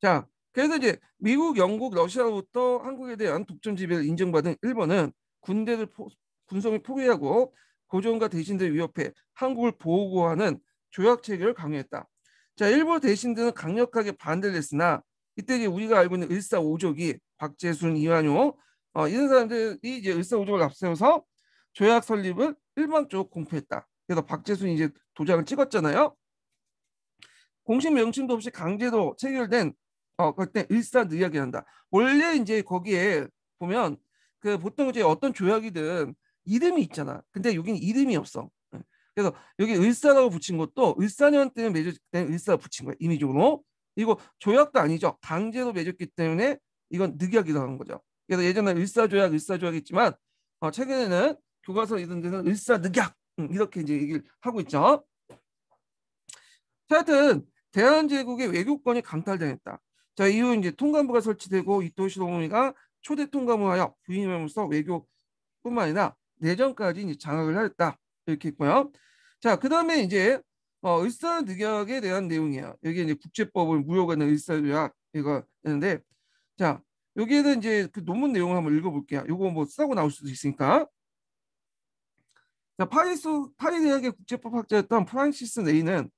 자 그래서 이제 미국, 영국, 러시아로부터 한국에 대한 독점 지배를 인정받은 일본은 군대를 포, 군성을 포기하고 고종과 대신들을 위협해 한국을 보호하는 조약 체계를 강요했다. 자, 일본 대신들은 강력하게 반대를 했으나 이때 이제 우리가 알고 있는 일사오족이 박재순, 이완용 어, 이런 사람들이 이제 일사오족을 앞세워서 조약 설립을 일방적으로 공표했다. 그래서 박재순이 이제 도장을 찍었잖아요. 공식 명칭도 없이 강제로 체결된 어 그때 일사늑약이 한다. 원래 이제 거기에 보면 그 보통 이제 어떤 조약이든 이름이 있잖아. 근데 여기는 이름이 없어. 예. 그래서 여기 을사라고 붙인 것도 을사년 때문에 맺어진 을사 붙인 거야 임의적으로. 이거 조약도 아니죠. 강제로 맺었기 때문에 이건 늑약이라고 하는 거죠. 그래서 예전에 을사조약, 을사조약 있지만 어, 최근에는 교과서 이런 데는 을사늑약 음, 이렇게 이제 얘기를 하고 있죠. 하여튼 대한제국의 외교권이 강탈당했다. 자 이후 이제 통감부가 설치되고 이토시로미가 초대 통감부하여 부임함으로써 외교뿐만 아니라 내전까지 이제 장악을 하였다 이렇게 있고요. 자 그 다음에 이제 어, 을사늑약에 대한 내용이에요. 여기 이제 국제법을 무효하는 을사늑약 이거 있는데 자 여기에는 이제 그 논문 내용을 한번 읽어볼게요. 이거 뭐 쓰고 나올 수도 있으니까. 자 파리스 파리 대학의 국제법 학자였던 프란시스 레이는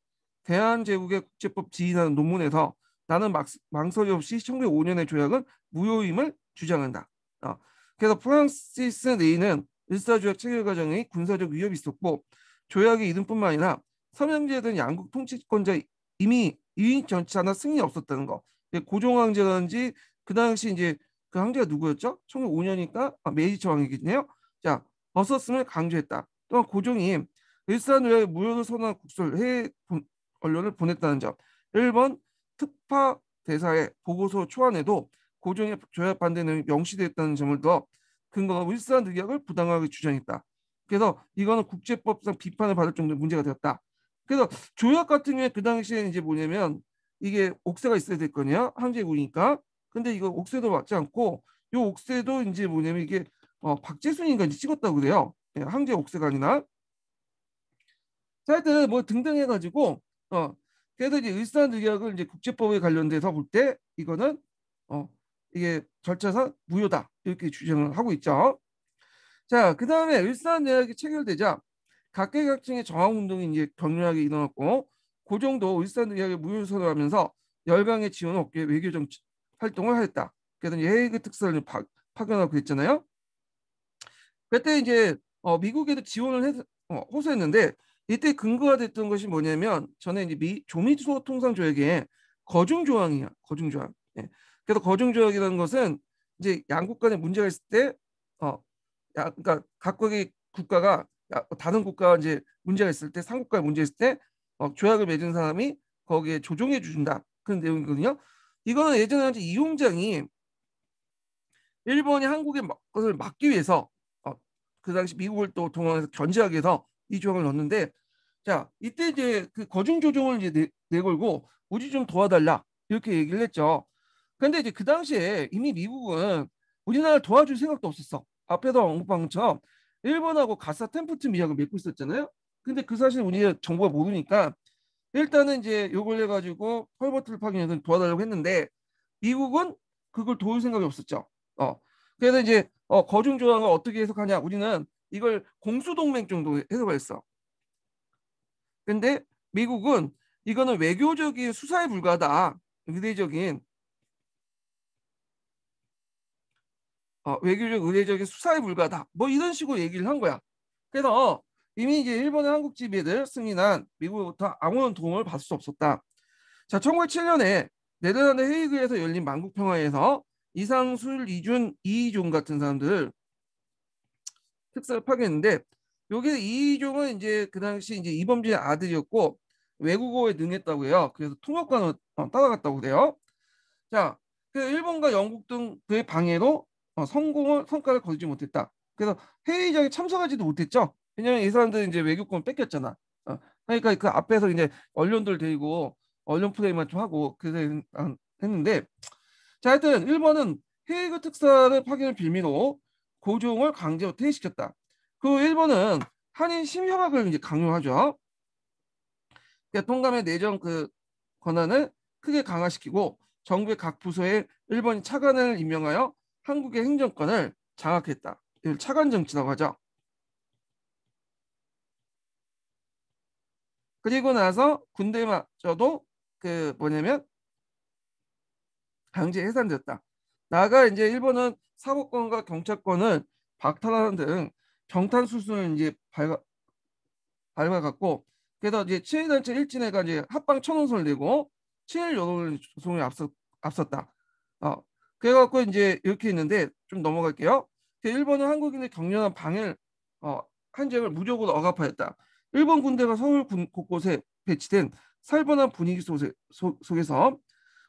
대한제국의 국제법 지위라는 논문에서 나는 막, 망설임 없이 1905년의 조약은 무효임을 주장한다. 어. 그래서 프랑시스 레이는 을사조약 체결 과정에 군사적 위협이 있었고 조약의 이름뿐만 아니라 서명자에 대한 양국 통치권자의 위임 절차나 승인이 없었다는 거. 고종 황제라든지 그 당시 이제 그 황제가 누구였죠? 1905년이니까 아, 메이지 왕이겠네요. 자, 없었음을 강조했다. 또한 고종이 일산의회 무효를 선언한 국서를 해외 언론을 보냈다는 점. 1번 특파 대사의 보고서 초안에도 고종의 조약 반대 내용이 명시되었다는 점을 더 근거가 울산 의학을 부당하게 주장했다. 그래서 이거는 국제법상 비판을 받을 정도의 문제가 되었다. 그래서 조약 같은 경우에 그 당시에 이제 뭐냐면 이게 옥새가 있어야 될 거냐 항제국이니까 근데 이거 옥새도 맞지 않고 요 옥새도 이제 뭐냐면 이게 어, 박재순인가 이제 찍었다고 그래요. 예, 항제 옥새가 아니라 자, 하여튼 뭐 등등 해가지고 어 그래서 이제 일산의학을 이제 국제법에 관련돼서 볼 때 이거는 어 이게 절차상 무효다 이렇게 주장을 하고 있죠. 자, 그 다음에 일산의학이 체결되자 각계각층의 저항운동이 이제 격렬하게 일어났고 그 정도 일산의학의 무효 선언하면서 열강의 지원 위해 외교정 활동을 하였다. 그래서 헤이그 특사를 파, 파견하고 그랬잖아요. 그때 이제 어, 미국에도 지원을 해, 어, 호소했는데 이때 근거가 됐던 것이 뭐냐면 전에 이제 미 조미소 통상 조약에 거중 조항이야. 거중 조항. 예. 그래서 거중 조약이라는 것은 이제 양국 간에 문제가 있을 때 어, 야, 그러니까 각국의 국가가 야, 다른 국가가 이제 문제가 있을 때 삼국가에 문제 있을 때 어, 조약을 맺은 사람이 거기에 조종해 주신다 그런 내용이거든요. 이거는 예전에 이제 이용장이 일본이 한국의 것을 막기 위해서 어, 그 당시 미국을 또 동원해서 견제하기 위해서 이 조항을 넣었는데 자 이때 이제 그 거중 조종을 이제 내, 내걸고 우리 좀 도와달라 이렇게 얘기를 했죠. 근데 이제 그 당시에 이미 미국은 우리나라를 도와줄 생각도 없었어. 앞에도 언급한 것처럼 일본하고 가사 템프트 미약을 맺고 있었잖아요. 근데 그 사실 우리가 정보가 모르니까 일단은 이제 요걸 해가지고 헐버트를 파견해서 도와달라고 했는데 미국은 그걸 도울 생각이 없었죠. 어 그래서 이제 어, 거중 조항을 어떻게 해석하냐? 우리는 이걸 공수동맹 정도 해석을 했어. 근데 미국은 이거는 외교적인 수사에 불과하다. 의례적인 어, 외교적 의례적인 수사에 불과하다. 뭐 이런 식으로 얘기를 한 거야. 그래서 이미 이제 일본의 한국 지배들 승인한 미국으로부터 아무런 도움을 받을 수 없었다. 자, 1907년에 네덜란드 헤이그에서 열린 만국평화에서 이상술, 이준, 이종 같은 사람들 특사를 파견했는데 여기 이종은 이제 그 당시 이제 이범진의 아들이었고 외국어에 능했다고 해요. 그래서 통역관을 어, 따라갔다고 그래요. 자, 그 일본과 영국 등 그의 방해로 어, 성공을 성과를 거두지 못했다. 그래서 회의장에 참석하지도 못했죠. 왜냐면 이 사람들은 이제 외교권 뺏겼잖아. 어, 그러니까 그 앞에서 이제 언론들 데리고 언론 플레이만 좀 하고 그래서 했는데 자 하여튼 일본은 헤이그 특사를 파견을 빌미로 고종을 강제로 퇴위시켰다. 그 일본은 한인 심혈학을 이제 강요하죠. 그러니까 통감의 내정 그 권한을 크게 강화시키고 정부의 각 부서에 일본이 차관을 임명하여 한국의 행정권을 장악했다. 이걸 차관 정치라고 하죠. 그리고 나서 군대마저도 그 뭐냐면 강제 해산되었다. 나가 이제 일본은 사법권과 경찰권을 박탈하는 등 경탄 수순을 이제 밟아, 밟아갔고 그래서 이제 친일단체 일진회가 이제 합방 천원서를 내고 친일 여론을 조성에 앞서 앞섰다. 어 그래갖고 이제 이렇게 있는데 좀 넘어갈게요. 일본은 한국인의 격렬한 방해를 어, 한쟁을 무적으로 억압하였다. 일본 군대가 서울 군 곳곳에 배치된 살벌한 분위기 속에, 속 에서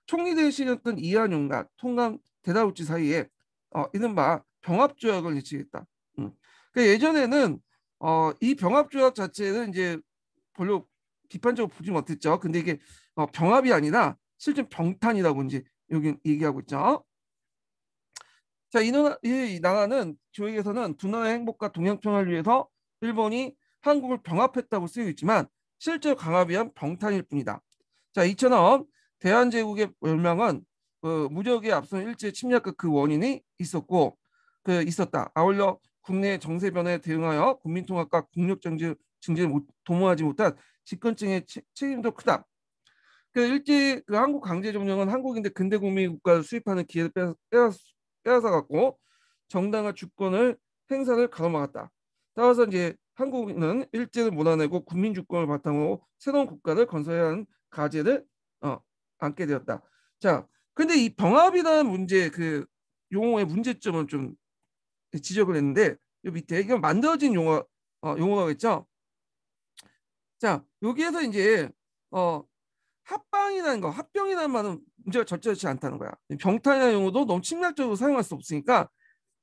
총리 대신이었던 이한용과 통감 대다우치 사이에 어, 이른바 병합조약을 일치했다. 음. 그러니까 예전에는 어, 이 병합조약 자체는 이제 별로 비판적으로 보지 못했죠. 근데 이게 어, 병합이 아니라 실제 병탄이라고 이제 여기 얘기하고 있죠. 자, 이, 나라, 이 나라는 조약에서는 두 나라의 행복과 동양평화를 위해서 일본이 한국을 병합했다고 쓰여 있지만 실제 강압이한 병탄일 뿐이다. 자, 이처럼 대한제국의 멸망은 그 무적에 앞선 일제 침략과 그 원인이 있었고 그 있었다. 아울러 국내 정세 변화에 대응하여 국민통합과 국력 정지 증진을 도모하지 못한 집권층의 책임도 크다. 그 일제 그 한국 강제 점령은 한국인데 근대 국민 국가를 수입하는 기회를 빼앗, 빼앗 아 갖고 정당한 주권을 행사를 가로막았다. 따라서 이제 한국은 일제를 몰아내고 국민 주권을 바탕으로 새로운 국가를 건설해야 하는 과제를 어, 안게 되었다. 자, 근데 이 병합이라는 문제 그 용어의 문제점을 좀 지적을 했는데 이 밑에 이건 만들어진 용어 어, 용어가겠죠. 자 여기에서 이제 어 합방이라는 거, 합병이라는 말은 문제가 절제하지 않다는 거야. 병탄이라는 용어도 너무 침략적으로 사용할 수 없으니까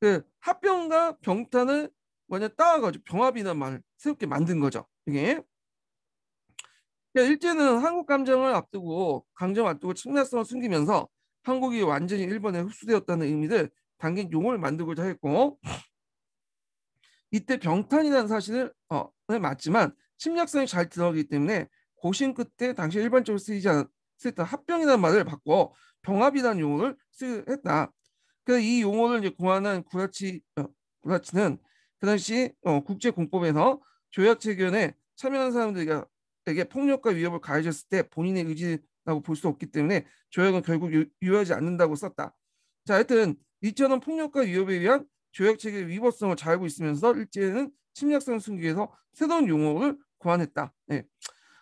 그 합병과 병탄을 먼저 따와가지고 병합이라는 말을 새롭게 만든 거죠. 이게 그러니까 일제는 한국 감정을 앞두고 강정 앞두고 침략성을 숨기면서 한국이 완전히 일본에 흡수되었다는 의미를 담긴 용어를 만들고자 했고 이때 병탄이라는 사실을 어, 맞지만 침략성이 잘 들어가기 때문에 고심 끝에 당시 일반적으로 쓰이지 않았던 합병이라는 말을 바꿔 병합이라는 용어를 쓰했다. 그래서 이 용어를 이제 고안한 구라치 어, 구라치는 그 당시 어, 국제 공법에서 조약 체결에 참여한 사람들에게 폭력과 위협을 가해졌을 때 본인의 의지라고 볼 수 없기 때문에 조약은 결국 유, 유효하지 않는다고 썼다. 자, 하여튼 이처럼 폭력과 위협에 의한 조약 체계 위법성을 잘 알고 있으면서 일제는 침략성 위해서 새로운 용어를 고안했다. 네.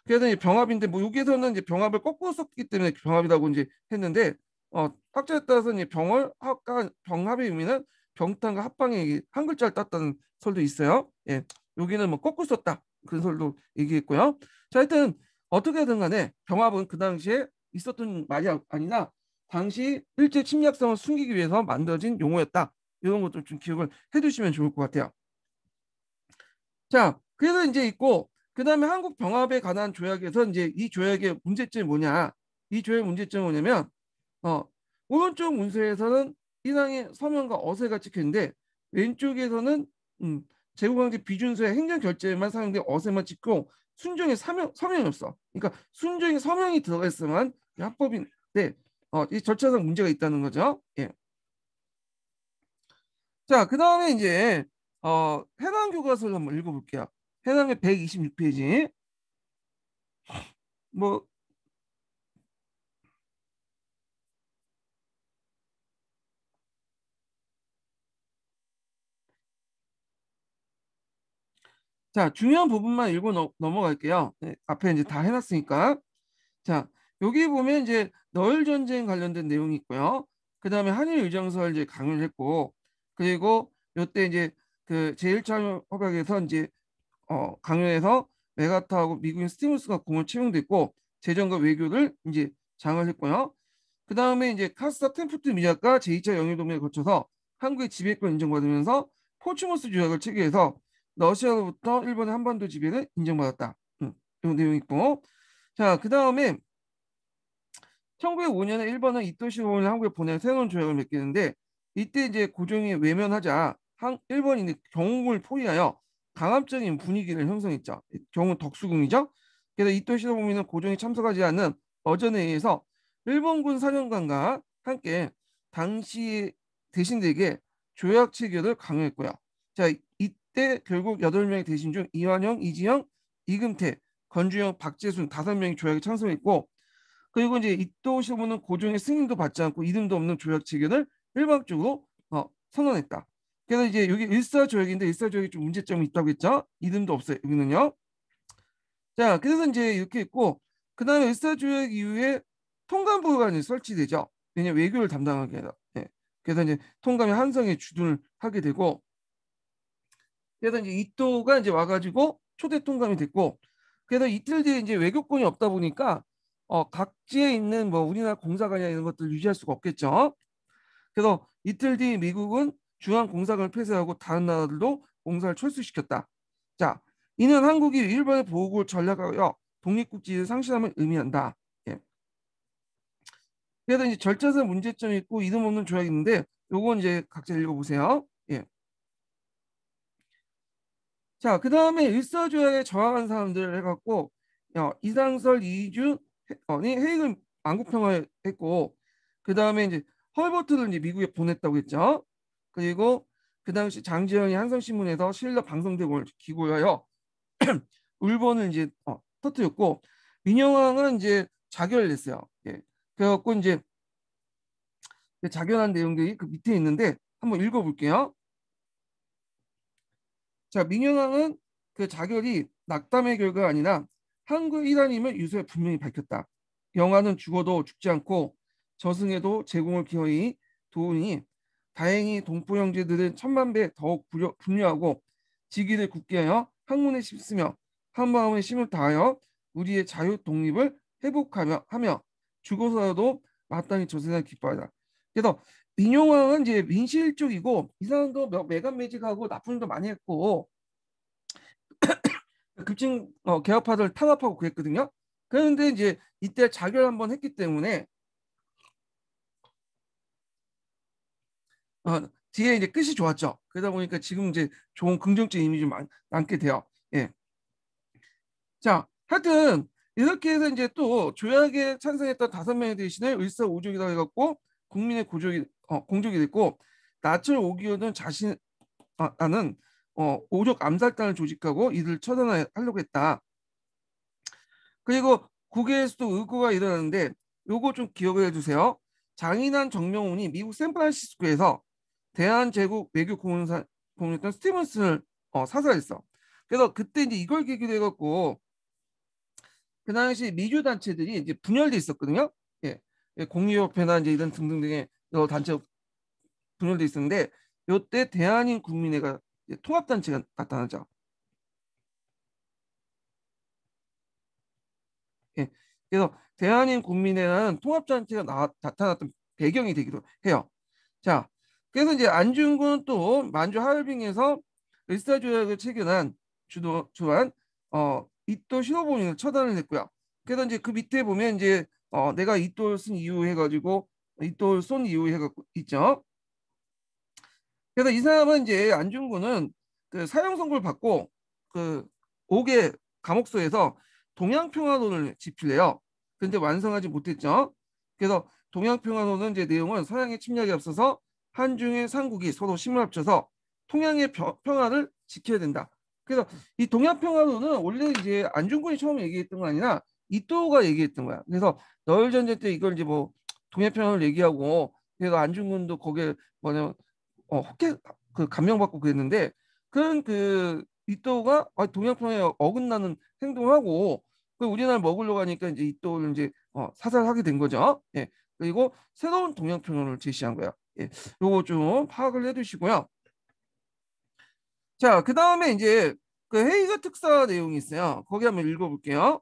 그래서 이제 병합인데 뭐 여기에서는 이제 병합을 거꾸로 썼기 때문에 병합이라고 이제 했는데 어 학자에 따라서 이제 병을 합과 병합의 의미는 병탄과 합방의 한 글자를 땄다는 설도 있어요. 예, 여기는 뭐 거꾸로 썼다 그런 설도 얘기했고요. 자, 하여튼 어떻게든 간에 병합은 그 당시에 있었던 말이 아니라 당시 일제 침략성을 숨기기 위해서 만들어진 용어였다. 이런 것도 좀 기억을 해두시면 좋을 것 같아요. 자, 그래서 이제 있고 그 다음에 한국 병합에 관한 조약에서 이제 이 조약의 문제점이 뭐냐? 이 조약의 문제점이 뭐냐면 어, 오른쪽 문서에서는 이상의 서명과 어세가 찍혀 있는데 왼쪽에서는 음, 제국왕제 비준서의 행정 결제만 사용된 어세만 찍고 순정의 서명, 서명이 없어. 그러니까 순정의 서명이 들어가 있으면 합법인데 어, 이 절차상 문제가 있다는 거죠. 예. 자, 그 다음에 이제 어, 해당 교과서를 한번 읽어볼게요. 해당의 126페이지. 뭐 자, 중요한 부분만 읽고 넘, 어갈게요 네, 앞에 이제 다 해놨으니까. 자, 여기 보면 이제 너일 전쟁 관련된 내용이 있고요. 그 다음에 한일 의정서를 이제 강요를 했고, 그리고 요때 이제 그 제1차 협약에서 이제 어, 강요해서 메가타하고 미국인 스티븐스가 고용 채용됐고 재정과 외교를 이제 장악을 했고요. 그 다음에 이제 가쓰라 태프트 밀약과 제2차 영일동맹을 거쳐서 한국의 지배권 인정받으면서 포츠머스 조약을 체결해서 러시아로부터 일본의 한반도 지배를 인정받았다. 음, 이런 내용이 있고 자 그 다음에 1905년에 일본은 이토시오를 한국에 보내 새로운 조약을 맺겠는데 이때 이제 고종이 외면하자 한, 일본인이 경옥을 포위하여 강압적인 분위기를 형성했죠. 경우 덕수궁이죠. 그래서 이토 시도부미는 고종이 참석하지 않는 어전에 의해서 일본군 사령관과 함께 당시 대신들에게 조약 체결을 강요했고요. 자 이때 결국 8명의 대신 중 이완영, 이지영, 이금태, 건주영, 박재순 다섯 명이 조약에 참석했고 그리고 이제 이토 시도부는 고종의 승인도 받지 않고 이름도 없는 조약 체결을 일방적으로 어, 선언했다. 그래서 이제 여기 일사조약인데 일사조약이 좀 문제점이 있다고 했죠. 이름도 없어요. 여기는요. 자, 그래서 이제 이렇게 있고 그 다음에 일사조약 이후에 통감부가 설치되죠. 왜냐 외교를 담당하게 해서. 네. 그래서 이제 통감이 한성에 주둔을 하게 되고 그래서 이제 이또가 이제 와가지고 초대 통감이 됐고 그래서 이틀 뒤에 이제 외교권이 없다 보니까 어, 각지에 있는 뭐 우리나라 공사관이나 이런 것들 유지할 수가 없겠죠. 그래서 이틀 뒤 미국은 중앙 공사관을 폐쇄하고 다른 나라들도 공사를 철수시켰다. 자, 이는 한국이 일본의 보호국을 전략하여 독립국지를 상실함을 의미한다. 예. 그래서 이제 절차상 문제점이 있고 이름 없는 조약이 있는데 요건 이제 각자 읽어보세요. 예. 자, 그 다음에 일사조약에 저항한 사람들을 해갖고 어, 이상설 이주 이 해익을 안국평화했고 그 다음에 이제 헐버트를 이제 미국에 보냈다고 했죠. 그리고 그 당시 장지영이 한성신문에서 실력 방송대을 기고하여 울본을 이제 어, 터뜨렸고 민영왕은 이제 자결을 했어요. 예. 그래갖고 이제 그 자결한 내용들이 그 밑에 있는데 한번 읽어볼게요. 자, 민영왕은 그 자결이 낙담의 결과가 아니라 한국 일환임을 유서에 분명히 밝혔다. 영화는 죽어도 죽지 않고 저승에도 제공을 기어이 도우니 다행히 동포 형제들은 천만 배 더욱 분류하고 지기를 굳게 하여 학문에 심쓰며 한 마음의 힘을 다하여 우리의 자유 독립을 회복하며 하며 죽어서라도 마땅히 저 세상 기뻐하자. 그래서 민용왕은 이제 민실 쪽이고 이 사람도 매간 매직하고 나쁜 일도 많이 했고 급진 어, 개혁파들 탄압하고 그랬거든요. 그런데 이제 이때 자결 한번 했기 때문에 어, 뒤에 이제 끝이 좋았죠. 그러다 보니까 지금 이제 좋은 긍정적 이미지 많, 남게 돼요. 예. 자, 하여튼 이렇게 해서 이제 또 조약에 찬성했던 다섯 명의 대신에 을사오족이라고 해갖고 국민의 고족이 어, 공족이 됐고 나철 오기호는 자신 아, 나는 어, 오족 암살단을 조직하고 이들 처단하려고 했다. 그리고 국외에서도 의고가 일어나는데 요거 좀 기억을 해주세요. 장인한 정명훈이 미국 샌프란시스코에서 대한제국 외교 공무원사 공무원했던 스티븐슨을 어, 사살했어. 그래서 그때 이제 이걸 계기로 해갖고 그 당시 미주 단체들이 이제 분열돼 있었거든요. 예, 예 공유협회나 이제 이런 등등등의 여러 단체 분열돼 있었는데 요때 대한인 국민회가 통합 단체가 나타나죠. 예, 그래서 대한인 국민회라는 통합 단체가 나, 타났던 배경이 되기도 해요. 자, 그래서 이제 안중근은 또 만주 하얼빈에서 을사 조약을 체결한 주도 주한 어 이토 신호본인을 처단을 했고요. 그래서 이제 그 밑에 보면 이제 어 내가 이토를 쓴 이유 해가지고 이토를 쏜 이유 해갖고 있죠. 그래서 이 사람은 이제 안중근은 그 사형 선고를 받고 그 5개 감옥소에서 동양평화론을 집필해요. 근데 완성하지 못했죠. 그래서 동양평화론은 이제 내용은 서양의 침략에 앞서서 한중의 삼국이 서로 힘을 합쳐서 통양의 평화를 지켜야 된다. 그래서 이 동양평화론은 원래 이제 안중근이 처음 얘기했던 거 아니라 이토가 얘기했던 거야. 그래서 너일 전쟁 때 이걸 이제 뭐 동양평화를 얘기하고 그래서 안중근도 거기에 뭐냐 어 혹해 그 감명받고 그랬는데 그런 그 이토가 아, 동양평화에 어긋나는 행동을 하고 그 우리나라 먹으려고 하니까 이제 이토를 이제 어, 사살하게 된 거죠. 예. 그리고 새로운 동양평화를 제시한 거야. 예, 요거 좀 파악을 해두시고요. 자, 그 다음에 이제 그 헤이거 특사 내용이 있어요. 거기 한번 읽어볼게요.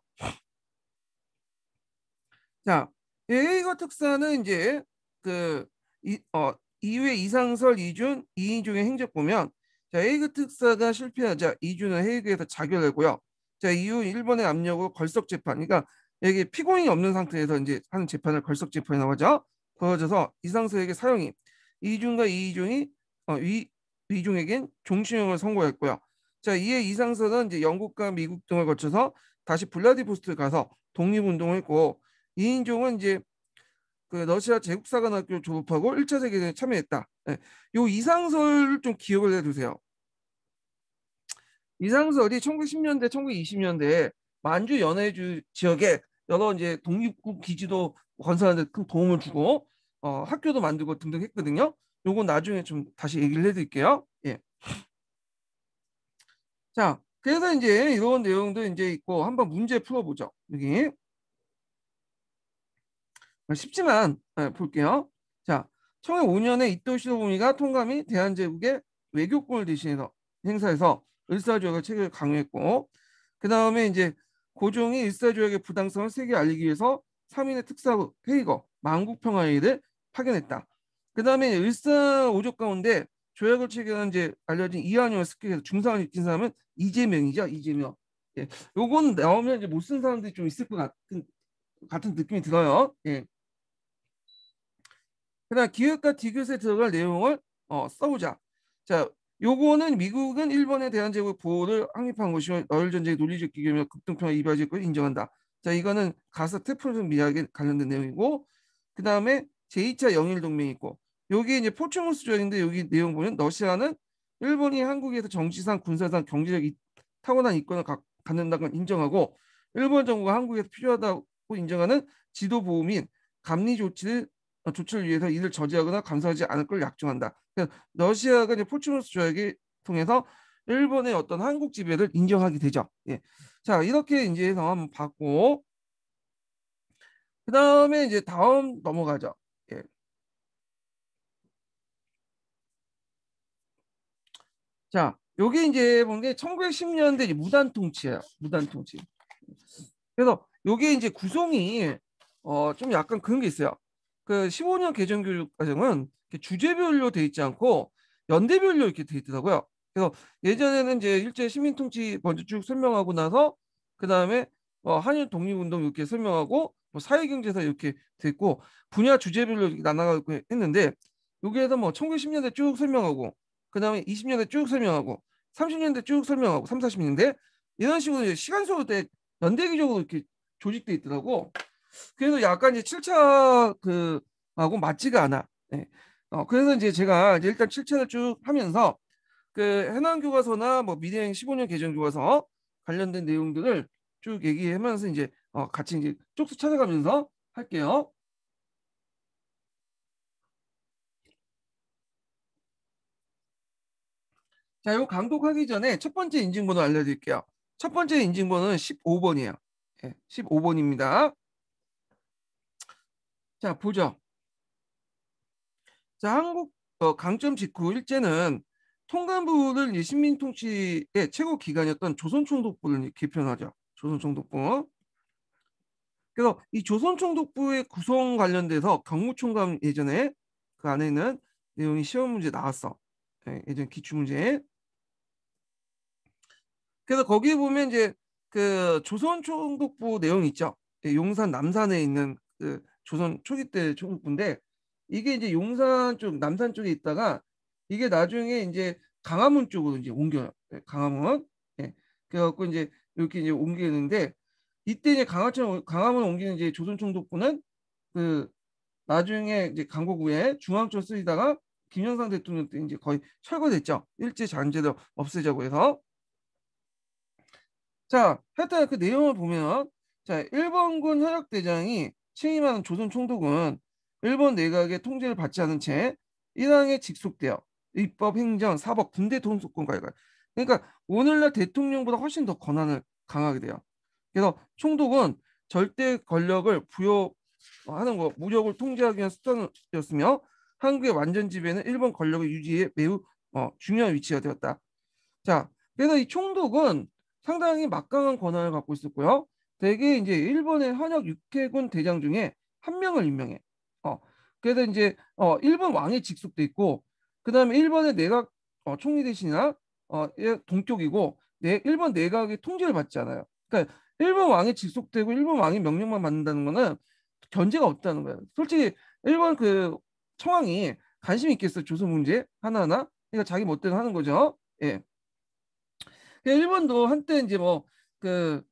자, 헤이거 특사는 이제 그 이, 어, 이후에 이상설 이준 이인중의 행적 보면 자, 헤이그 특사가 실패하자 이준은 헤이그에서 자결하고요. 자, 이후 일본의 압력으로 걸석 재판, 그러니까 여기 피고인이 없는 상태에서 이제 하는 재판을 걸석 재판이라고 하죠. 벌어져서 이상서에게 사형이 이중과 이중이 어, 위, 이중에겐 종신형을 선고했고요. 자 이에 이상서는 이제 영국과 미국 등을 거쳐서 다시 블라디보스토크에 가서 독립운동을 했고 이인종은 이제 그 러시아 제국사관학교 졸업하고 1차 세계대전에 참여했다. 네. 요 이상설을 좀 기억을 해두세요. 이상설이 1910년대, 1920년대에 만주 연해주 지역에 여러 이제 독립국 기지도 건설하는 데 큰 도움을 주고 어, 학교도 만들고 등등 했거든요. 요건 나중에 좀 다시 얘기를 해드릴게요. 예. 자, 그래서 이제 이런 내용도 이제 있고 한번 문제 풀어보죠. 여기 쉽지만 네, 볼게요. 자, 1905년에 이토 시로부미가 통감이 대한제국의 외교권을 대신해서 행사해서 을사조약을 체결 강요했고 그 다음에 이제 고종이 일사조약의 부당성을 세계 알리기 위해서 3인의 특사 회의거 만국평화회의를 파견했다. 그 다음에 일사 오족 가운데 조약을 체결한 이제 알려진 이한용을 습격해서 중상을 입힌 사람은 이재명이죠. 이재명. 예. 요건 나오면 이제 못 쓴 사람들이 좀 있을 것 같은 같은 느낌이 들어요. 예. 그다음 기획과 디귿에 들어갈 내용을 어, 써보자. 자, 요거는 미국은 일본에 대한 제국 보호를 확립한 것이며 어일 전쟁의 논리적 기결이며 급등평화 이바지를 인정한다. 자, 이거는 가사 테프론 미학에 관련된 내용이고 그 다음에 제2차 영일 동맹이 있고 여기 이제 포츠모스 조약인데 여기 내용 보면 러시아는 일본이 한국에서 정치상, 군사상, 경제적 이, 타고난 이권을 가, 갖는다는 걸 인정하고 일본 정부가 한국에서 필요하다고 인정하는 지도 보호 및 감리 조치를 어, 조치를 위해서 이를 저지하거나 감사하지 않을 걸 약정한다. 그래서 러시아가 이제 포츠모스 조약을 통해서 일본의 어떤 한국 지배를 인정하게 되죠. 예. 자 이렇게 이제 한번 봤고 그 다음에 이제 다음 넘어가죠. 예. 자, 여기 이제 본게 1910년대 무단 통치예요. 무단 통치. 그래서 요게 이제 구성이 어 좀 약간 그런 게 있어요. 그 15년 개정 교육 과정은 주제별로 돼 있지 않고 연대별로 이렇게 돼 있더라고요. 그래서 예전에는 이제 일제 시민 통치 먼저 쭉 설명하고 나서 그 다음에 어, 한일 독립운동 이렇게 설명하고 뭐 사회경제사 이렇게 됐고 분야 주제별로 나눠가고 했는데 여기에서 뭐 1910년대 쭉 설명하고 그 다음에 20년대 쭉 설명하고 30년대 쭉 설명하고 3, 40년대 이런 식으로 이제 시간소로 때 연대기적으로 이렇게 조직돼 있더라고. 그래서 약간 이제 7차 그 하고 맞지가 않아. 네. 어, 그래서 이제 제가 이제 일단 7차를 쭉 하면서 그 해남 교과서나 뭐 미래행 15년 개정 교과서 관련된 내용들을 쭉 얘기하면서 이제 어, 같이 이제 쪽수 찾아가면서 할게요. 자, 요 강독하기 전에 첫 번째 인증번호 알려드릴게요. 첫 번째 인증번호는 15번이에요. 네, 15번입니다. 자, 보죠. 자, 한국 어, 강점 직후 일제는 통감부를 식민통치의 최고 기관이었던 조선총독부를 개편하죠. 조선총독부. 그래서 이 조선총독부의 구성 관련돼서 경무총감 예전에 그 안에 있는 내용이 시험 문제 나왔어. 예, 예전 기출 문제. 그래서 거기 보면 이제 그 조선총독부 내용 있죠. 예, 용산 남산에 있는 그 조선 초기 때 총독부인데 이게 이제 용산 쪽 남산 쪽에 있다가 이게 나중에 이제 강화문 쪽으로 이제 옮겨요. 예, 강화문. 예. 그래갖고 이제 이렇게 이제 옮기는데 이때 이제 강화천 강화문 옮기는 이제 조선총독부는 그 나중에 이제 강국후에 중앙청 쓰이다가 김영삼 대통령 때 이제 거의 철거됐죠. 일제 잔재를 없애자고 해서. 자, 하여튼 그 내용을 보면 자, 일본군 현역대장이 취임하는 조선 총독은 일본 내각의 통제를 받지 않은 채 일항에 직속되어 입법, 행정, 사법, 군대 통수권까지 가요. 그러니까 오늘날 대통령보다 훨씬 더 권한을 강하게 돼요. 그래서 총독은 절대 권력을 부여하는 거, 무력을 통제하기 위한 수단이었으며 한국의 완전 지배는 일본 권력의 유지에 매우 어, 중요한 위치가 되었다. 자, 그래서 이 총독은 상당히 막강한 권한을 갖고 있었고요. 대개 이제 일본의 현역 육해군 대장 중에 한 명을 임명해. 어, 그래서 이제 어, 일본 왕이 직속돼 있고, 그 다음에 일본의 내각 어, 총리 대신이나 어, 동격이고, 네, 일본 내각의 통제를 받지 않아요. 그러니까 일본 왕이 직속되고 일본 왕이 명령만 받는다는 거는 견제가 없다는 거예요. 솔직히 일본 그 청왕이 관심 있겠어 조선 문제 하나하나. 그러니까 자기 멋대로 하는 거죠. 예. 일본도 한때 이제 뭐 그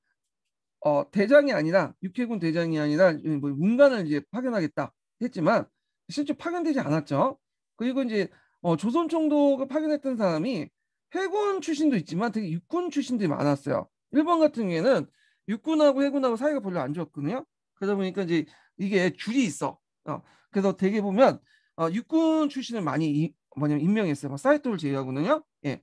어, 대장이 아니라 육해군 대장이 아니라 뭐 문관을 이제 파견하겠다 했지만 실제 파견되지 않았죠. 그리고 이제 어, 조선 총독을 파견했던 사람이 해군 출신도 있지만 되게 육군 출신들이 많았어요. 일본 같은 경우에는 육군하고 해군하고 사이가 별로 안 좋았거든요. 그러다 보니까 이제 이게 줄이 있어. 어, 그래서 대개 보면 어, 육군 출신을 많이 이, 뭐냐면 임명했어요. 뭐 사이토를 제외하고는요. 예.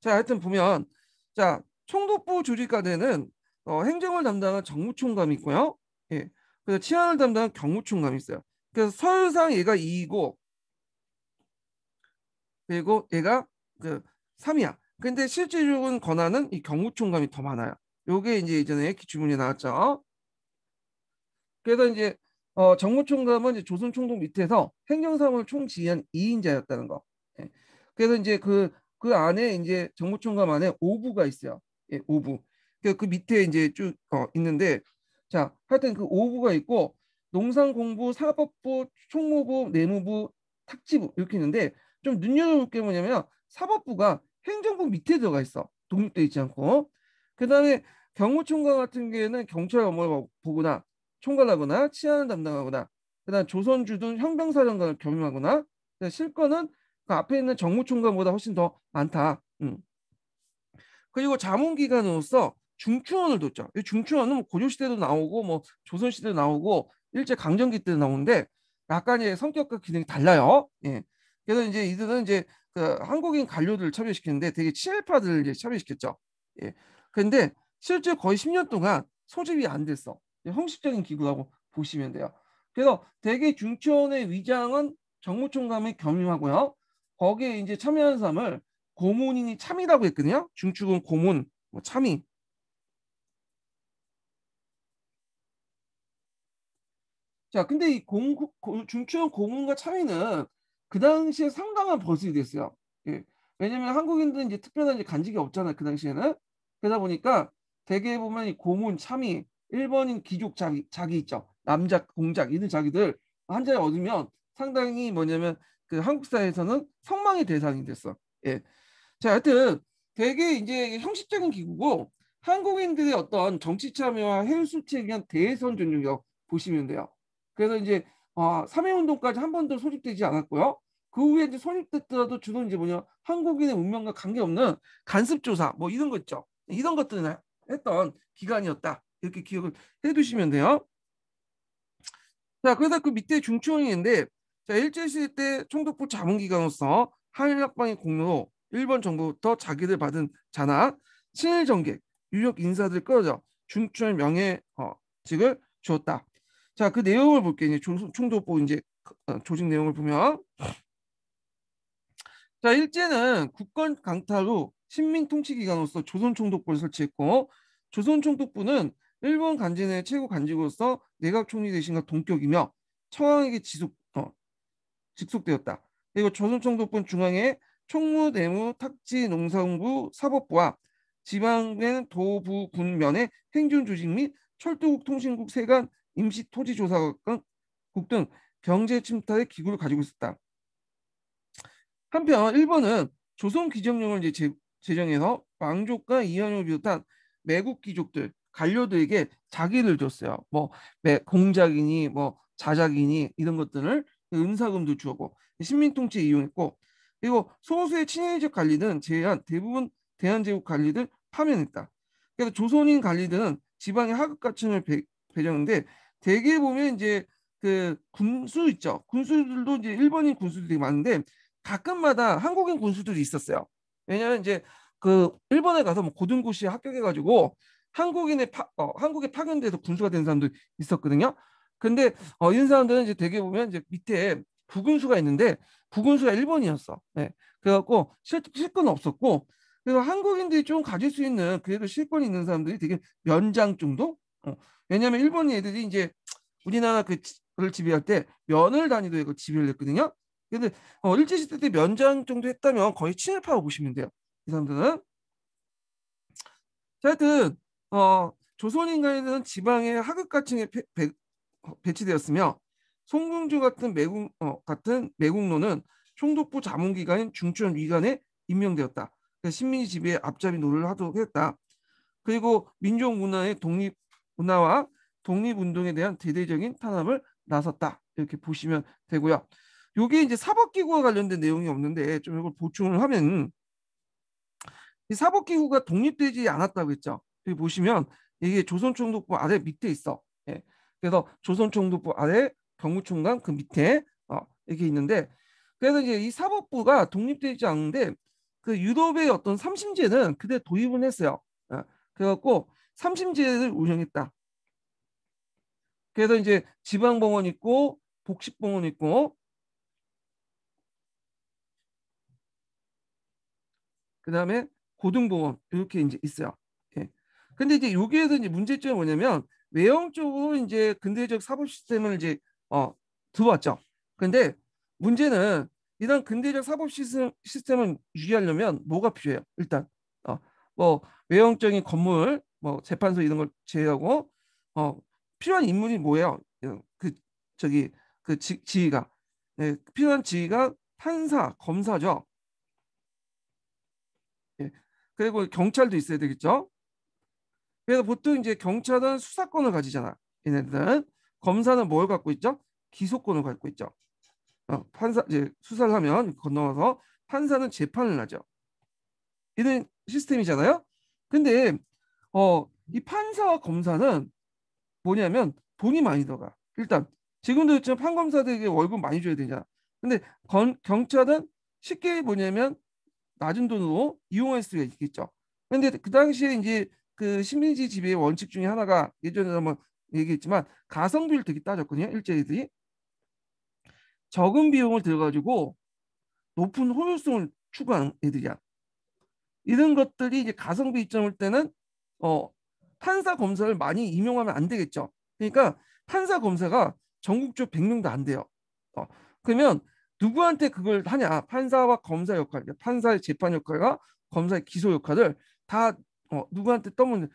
자, 하여튼 보면 자 총독부 조직과대는 어, 행정을 담당한 정무총감이 있고요. 예. 그래서 치안을 담당한 경무총감이 있어요. 그래서 서울상 얘가 2이고 그리고 얘가 그 3이야. 근데 실질적인 권한은 이 경무총감이 더 많아요. 요게 이제 예전에 기출문제 나왔죠. 그래서 이제 어, 정무총감은 이제 조선총독 밑에서 행정사무를 총지휘한 2인자였다는 거. 예. 그래서 이제 그, 그 안에 이제 정무총감 안에 5부가 있어요. 예, 5부. 그, 그 밑에 이제 쭉 어, 있는데 자 하여튼 그 5부가 있고 농산공부, 사법부, 총무부, 내무부, 탁지부 이렇게 있는데 좀 눈여겨볼 게 뭐냐면 사법부가 행정부 밑에 들어가 있어. 독립돼 있지 않고. 그 다음에 경무총장 같은 경우에는 경찰 업무를 보거나 총괄하거나 치안을 담당하거나 그다음 조선주둔 형병사령관을 겸임하거나 실권은 그 앞에 있는 정무총장보다 훨씬 더 많다. 음. 그리고 자문기관으로서 중추원을 뒀죠. 이 중추원은 뭐 고조시대도 나오고 뭐 조선시대도 나오고 일제 강점기 때도 나오는데 약간 의 성격과 기능이 달라요. 예. 그래서 이제 이들은 이제 그 한국인 관료들을 참여시키는데 되게 친일파들을 이제 참여시켰죠. 예. 근데 실제 거의 10년 동안 소집이 안 됐어. 형식적인 기구라고 보시면 돼요. 그래서 대개 중추원의 위장은 정무총감이 겸임하고요. 거기에 이제 참여한 사람을 고문이니 참이라고 했거든요. 중축은 고문, 뭐 참이. 자, 근데 이 공, 고, 중축은 고문과 참이는 그 당시에 상당한 버스이 됐어요. 예. 왜냐면 한국인들은 이제 특별한 이제 간직이 없잖아요. 그 당시에는. 그러다 보니까 대개 보면 이 고문, 참이, 일본인 귀족 자기, 자기 있죠. 남자, 공작, 이런 자기들 한 자리 얻으면 상당히 뭐냐면 그 한국 사회에서는 성망의 대상이 됐어. 예. 자, 하여튼 되게 이제 형식적인 기구고 한국인들의 어떤 정치 참여와 해외 수출에 위한 대선 전쟁이라고 보시면 돼요. 그래서 이제 어, 3.1 운동까지 한 번도 소집되지 않았고요. 그 후에 이제 소집됐더라도 주로 이제 뭐냐 한국인의 운명과 관계없는 간습조사 뭐 이런 거 있죠. 이런 것들을 했던 기간이었다. 이렇게 기억을 해두시면 돼요. 자, 그래서 그 밑에 중추원인데 자, 일제시대 때 총독부 자문기관으로서 한일합방의 공로로 일본 정부부터 자기들 받은 자나 친일 정객, 유력 인사들 끌어져 중추원 명예직을 어, 주었다. 자, 그 내용을 볼게요. 이제 총독부 이제 어, 조직 내용을 보면 자, 일제는 국권 강탈 후 신민 통치 기관으로서 조선 총독부를 설치했고 조선 총독부는 일본 간진의 최고 간직으로서 내각 총리 대신과 동격이며 청왕에게 지속 어, 직속되었다. 그리고 조선 총독부는 중앙에 총무, 내무, 탁지, 농산부, 사법부와 지방의 도부 군면의 행정 조직 및 철도국 통신국 세관 임시 토지 조사국 등 경제 침탈의 기구를 가지고 있었다. 한편 일본은 조선 귀정령을 이제 제정해서 왕족과 이현을 비롯한 매국 귀족들 관료들에게 자기를 줬어요. 뭐 공작이니 뭐 자작이니 이런 것들을 은사금도 주었고 신민 통치에 이용했고 그리고 소수의 친일적 관리는 제한 대부분 대한제국 관리들 파면했다. 그래서 조선인 관리들은 지방의 하급 가층을 배정인데 대개 보면 이제 그 군수 있죠. 군수들도 이제 일본인 군수들이 많은데 가끔마다 한국인 군수들이 있었어요. 왜냐하면 이제 그 일본에 가서 뭐 고등고시에 합격해가지고 한국인의 파, 어, 한국에 파견돼서 군수가 된 사람도 있었거든요. 근데 어, 이런 사람들은 이제 되게 보면 이제 밑에 부군수가 있는데 부군수가 일본이었어. 네. 그래갖고 실, 실권은 없었고 그래서 한국인들이 좀 가질 수 있는 그래도 실권이 있는 사람들이 되게 면장 정도. 어. 왜냐하면 일본 애들이 이제 우리나라 그를 지배할 때 면을 단위로 해서 지배를 했거든요. 근데 어, 일제 시대 때 면장 정도 했다면 거의 친일파고 보시면 돼요. 이 사람들은. 자, 하여튼 어, 조선인간에는 지방의 하급가층에 배, 배, 어, 배치되었으며 송궁주 같은 매국 어, 같은 매국노는 총독부 자문기관인 중추원 위관에 임명되었다. 그러니까 신민이 지배에 앞잡이 노를 하도록 했다. 그리고 민족 문화의 독립 문화와 독립운동에 대한 대대적인 탄압을 나섰다. 이렇게 보시면 되고요. 요게 이제 사법기구와 관련된 내용이 없는데 좀 이걸 보충을 하면 이 사법기구가 독립되지 않았다고 했죠. 여기 보시면 이게 조선총독부 아래 밑에 있어. 예. 그래서 조선총독부 아래 경무총관 그 밑에 어, 이렇게 있는데 그래서 이제 이 사법부가 독립되지 않는데 그 유럽의 어떤 삼심제는 그대 도입을 했어요. 어, 그래갖고 삼심제를 운영했다. 그래서 이제 지방병원 있고 복식병원 있고 그 다음에 고등보험 이렇게 이제 있어요. 예. 근데 이제 여기에서 이제 문제점이 뭐냐면 외형적으로 이제 근대적 사법 시스템을 이제 어 들어왔죠. 근데 문제는 이런 근대적 사법 시스템, 시스템을 유지하려면 뭐가 필요해요? 일단 어, 뭐 외형적인 건물, 뭐 재판소 이런 걸 제외하고 어, 필요한 인물이 뭐예요? 그 저기 그 지, 지휘가 네, 필요한 지휘가 판사, 검사죠. 예. 그리고 경찰도 있어야 되겠죠. 그래서 보통 이제 경찰은 수사권을 가지잖아. 얘네들은 검사는 뭘 갖고 있죠? 기소권을 갖고 있죠. 어, 판사 이제 수사를 하면 건너와서 판사는 재판을 하죠. 이런 시스템이잖아요. 근데 어, 이 판사와 검사는 뭐냐면 돈이 많이 들어가. 일단 지금도 있지만 판검사들에게 월급 많이 줘야 되잖아. 근데 건, 경찰은 쉽게 뭐냐면 낮은 돈으로 이용할 수가 있겠죠. 근데 그 당시에 이제 그 식민지 지배의 원칙 중에 하나가 예전에 한번 얘기했지만 가성비를 되게 따졌거든요. 일제들이 적은 비용을 들어가지고 높은 효율성을 추구하는 애들이야. 이런 것들이 이제 가성비 입장일 때는 어 판사 검사를 많이 임용하면 안 되겠죠. 그러니까 판사 검사가 전국적 100명도 안 돼요. 어, 그러면 누구한테 그걸 하냐? 판사와 검사 역할, 판사의 재판 역할과 검사의 기소 역할을 다 어, 누구한테 떠면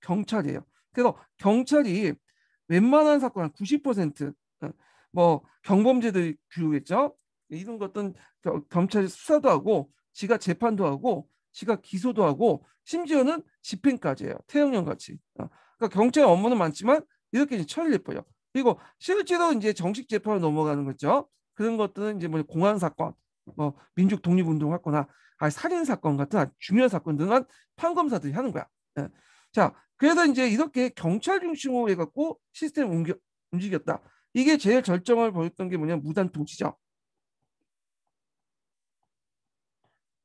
경찰이에요. 그래서 경찰이 웬만한 사건 한 90%뭐 경범죄들 규율겠죠. 이런 것들은 경찰이 수사도 하고 지가 재판도 하고 지가 기소도 하고 심지어는 집행까지 해요. 태형령 같이. 어, 그러니까 경찰 업무는 많지만 이렇게 처리를 해버려. 그리고 실제로 이제 정식 재판으로 넘어가는 거죠. 그런 것들은 이제 뭐 공안 사건, 뭐 민족 독립운동 했거나 아 살인 사건 같은 중요한 사건들은 판검사들이 하는 거야. 예. 자, 그래서 이제 이렇게 경찰 중심으로 해갖고 시스템 옮겨 움직였다. 이게 제일 절정을 보였던 게 뭐냐 무단 통치죠.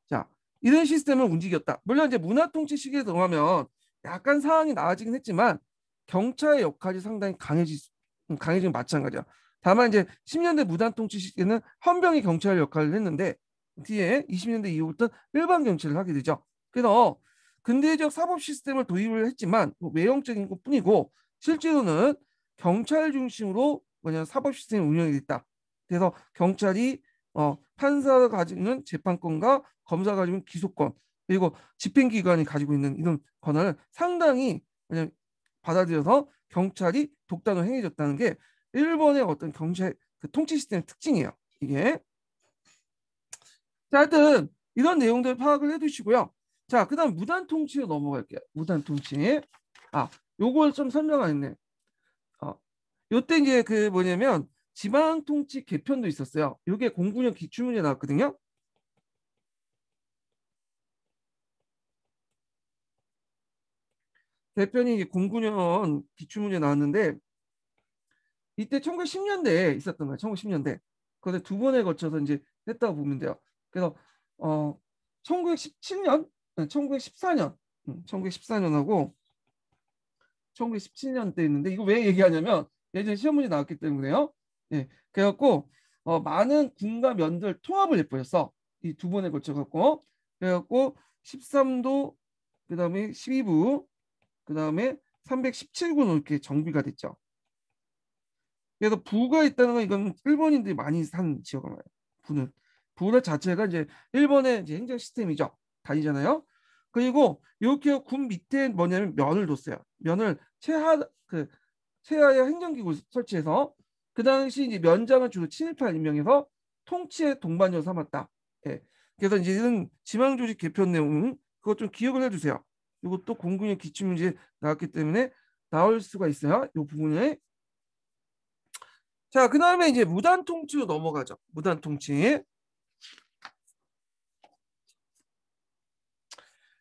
자, 이런 시스템을 움직였다. 물론 이제 문화 통치 시기에 들어가면 약간 상황이 나아지긴 했지만 경찰의 역할이 상당히 강해지 강해지는 마찬가지야. 다만 이제 10년대 무단 통치 시기에는 헌병이 경찰 역할을 했는데 뒤에 20년대 이후부터 일반 경찰을 하게 되죠. 그래서 근대적 사법 시스템을 도입을 했지만 뭐 외형적인 것뿐이고 실제로는 경찰 중심으로 뭐냐 사법 시스템이 운영이 됐다. 그래서 경찰이 어, 판사가 가지는 재판권과 검사가 가지는 기소권 그리고 집행기관이 가지고 있는 이런 권한을 상당히 받아들여서 경찰이 독단으로 행해졌다는 게 일본의 어떤 경찰 그 통치 시스템의 특징이에요. 이게 자, 하여튼 이런 내용들 파악을 해두시고요. 자, 그다음 무단 통치로 넘어갈게요. 무단 통치. 아, 요걸 좀 설명 안 했네. 어, 요때 이제 그 뭐냐면 지방 통치 개편도 있었어요. 요게 공군형 기출문제 나왔거든요. 개편이 공군형 기출문제 나왔는데 이때 1910년대에 있었던 거예요. 1910년대. 그런데 두 번에 거쳐서 이제 했다고 보면 돼요. 그래서 어 1917년, 1914년, 1914년하고 1917년 때 있는데 이거 왜 얘기하냐면 예전에 시험 문제 나왔기 때문에요. 예, 그래갖고 어, 많은 군과 면들 통합을 해버렸어. 이 두 번에 걸쳐 갖고 그래갖고 13도 그 다음에 12부 그 다음에 317군 이렇게 정비가 됐죠. 그래서 부가 있다는 건 이건 일본인들이 많이 산 지역이에요. 부는 부를 자체가 이제 일본의 이제 행정 시스템이죠. 다니잖아요. 그리고 이렇게 군 밑에 뭐냐면 면을 뒀어요. 면을 최하 그 최하의 행정기구 설치해서 그 당시 이제 면장을 주로 친일파 임명해서 통치의 동반자로 삼았다. 예. 그래서 이제 이런 지방조직 개편 내용 그것 좀 기억을 해주세요. 이것도 공군의 기출문제 나왔기 때문에 나올 수가 있어요. 이 부분에 자, 그 다음에 이제 무단 통치로 넘어가죠. 무단 통치.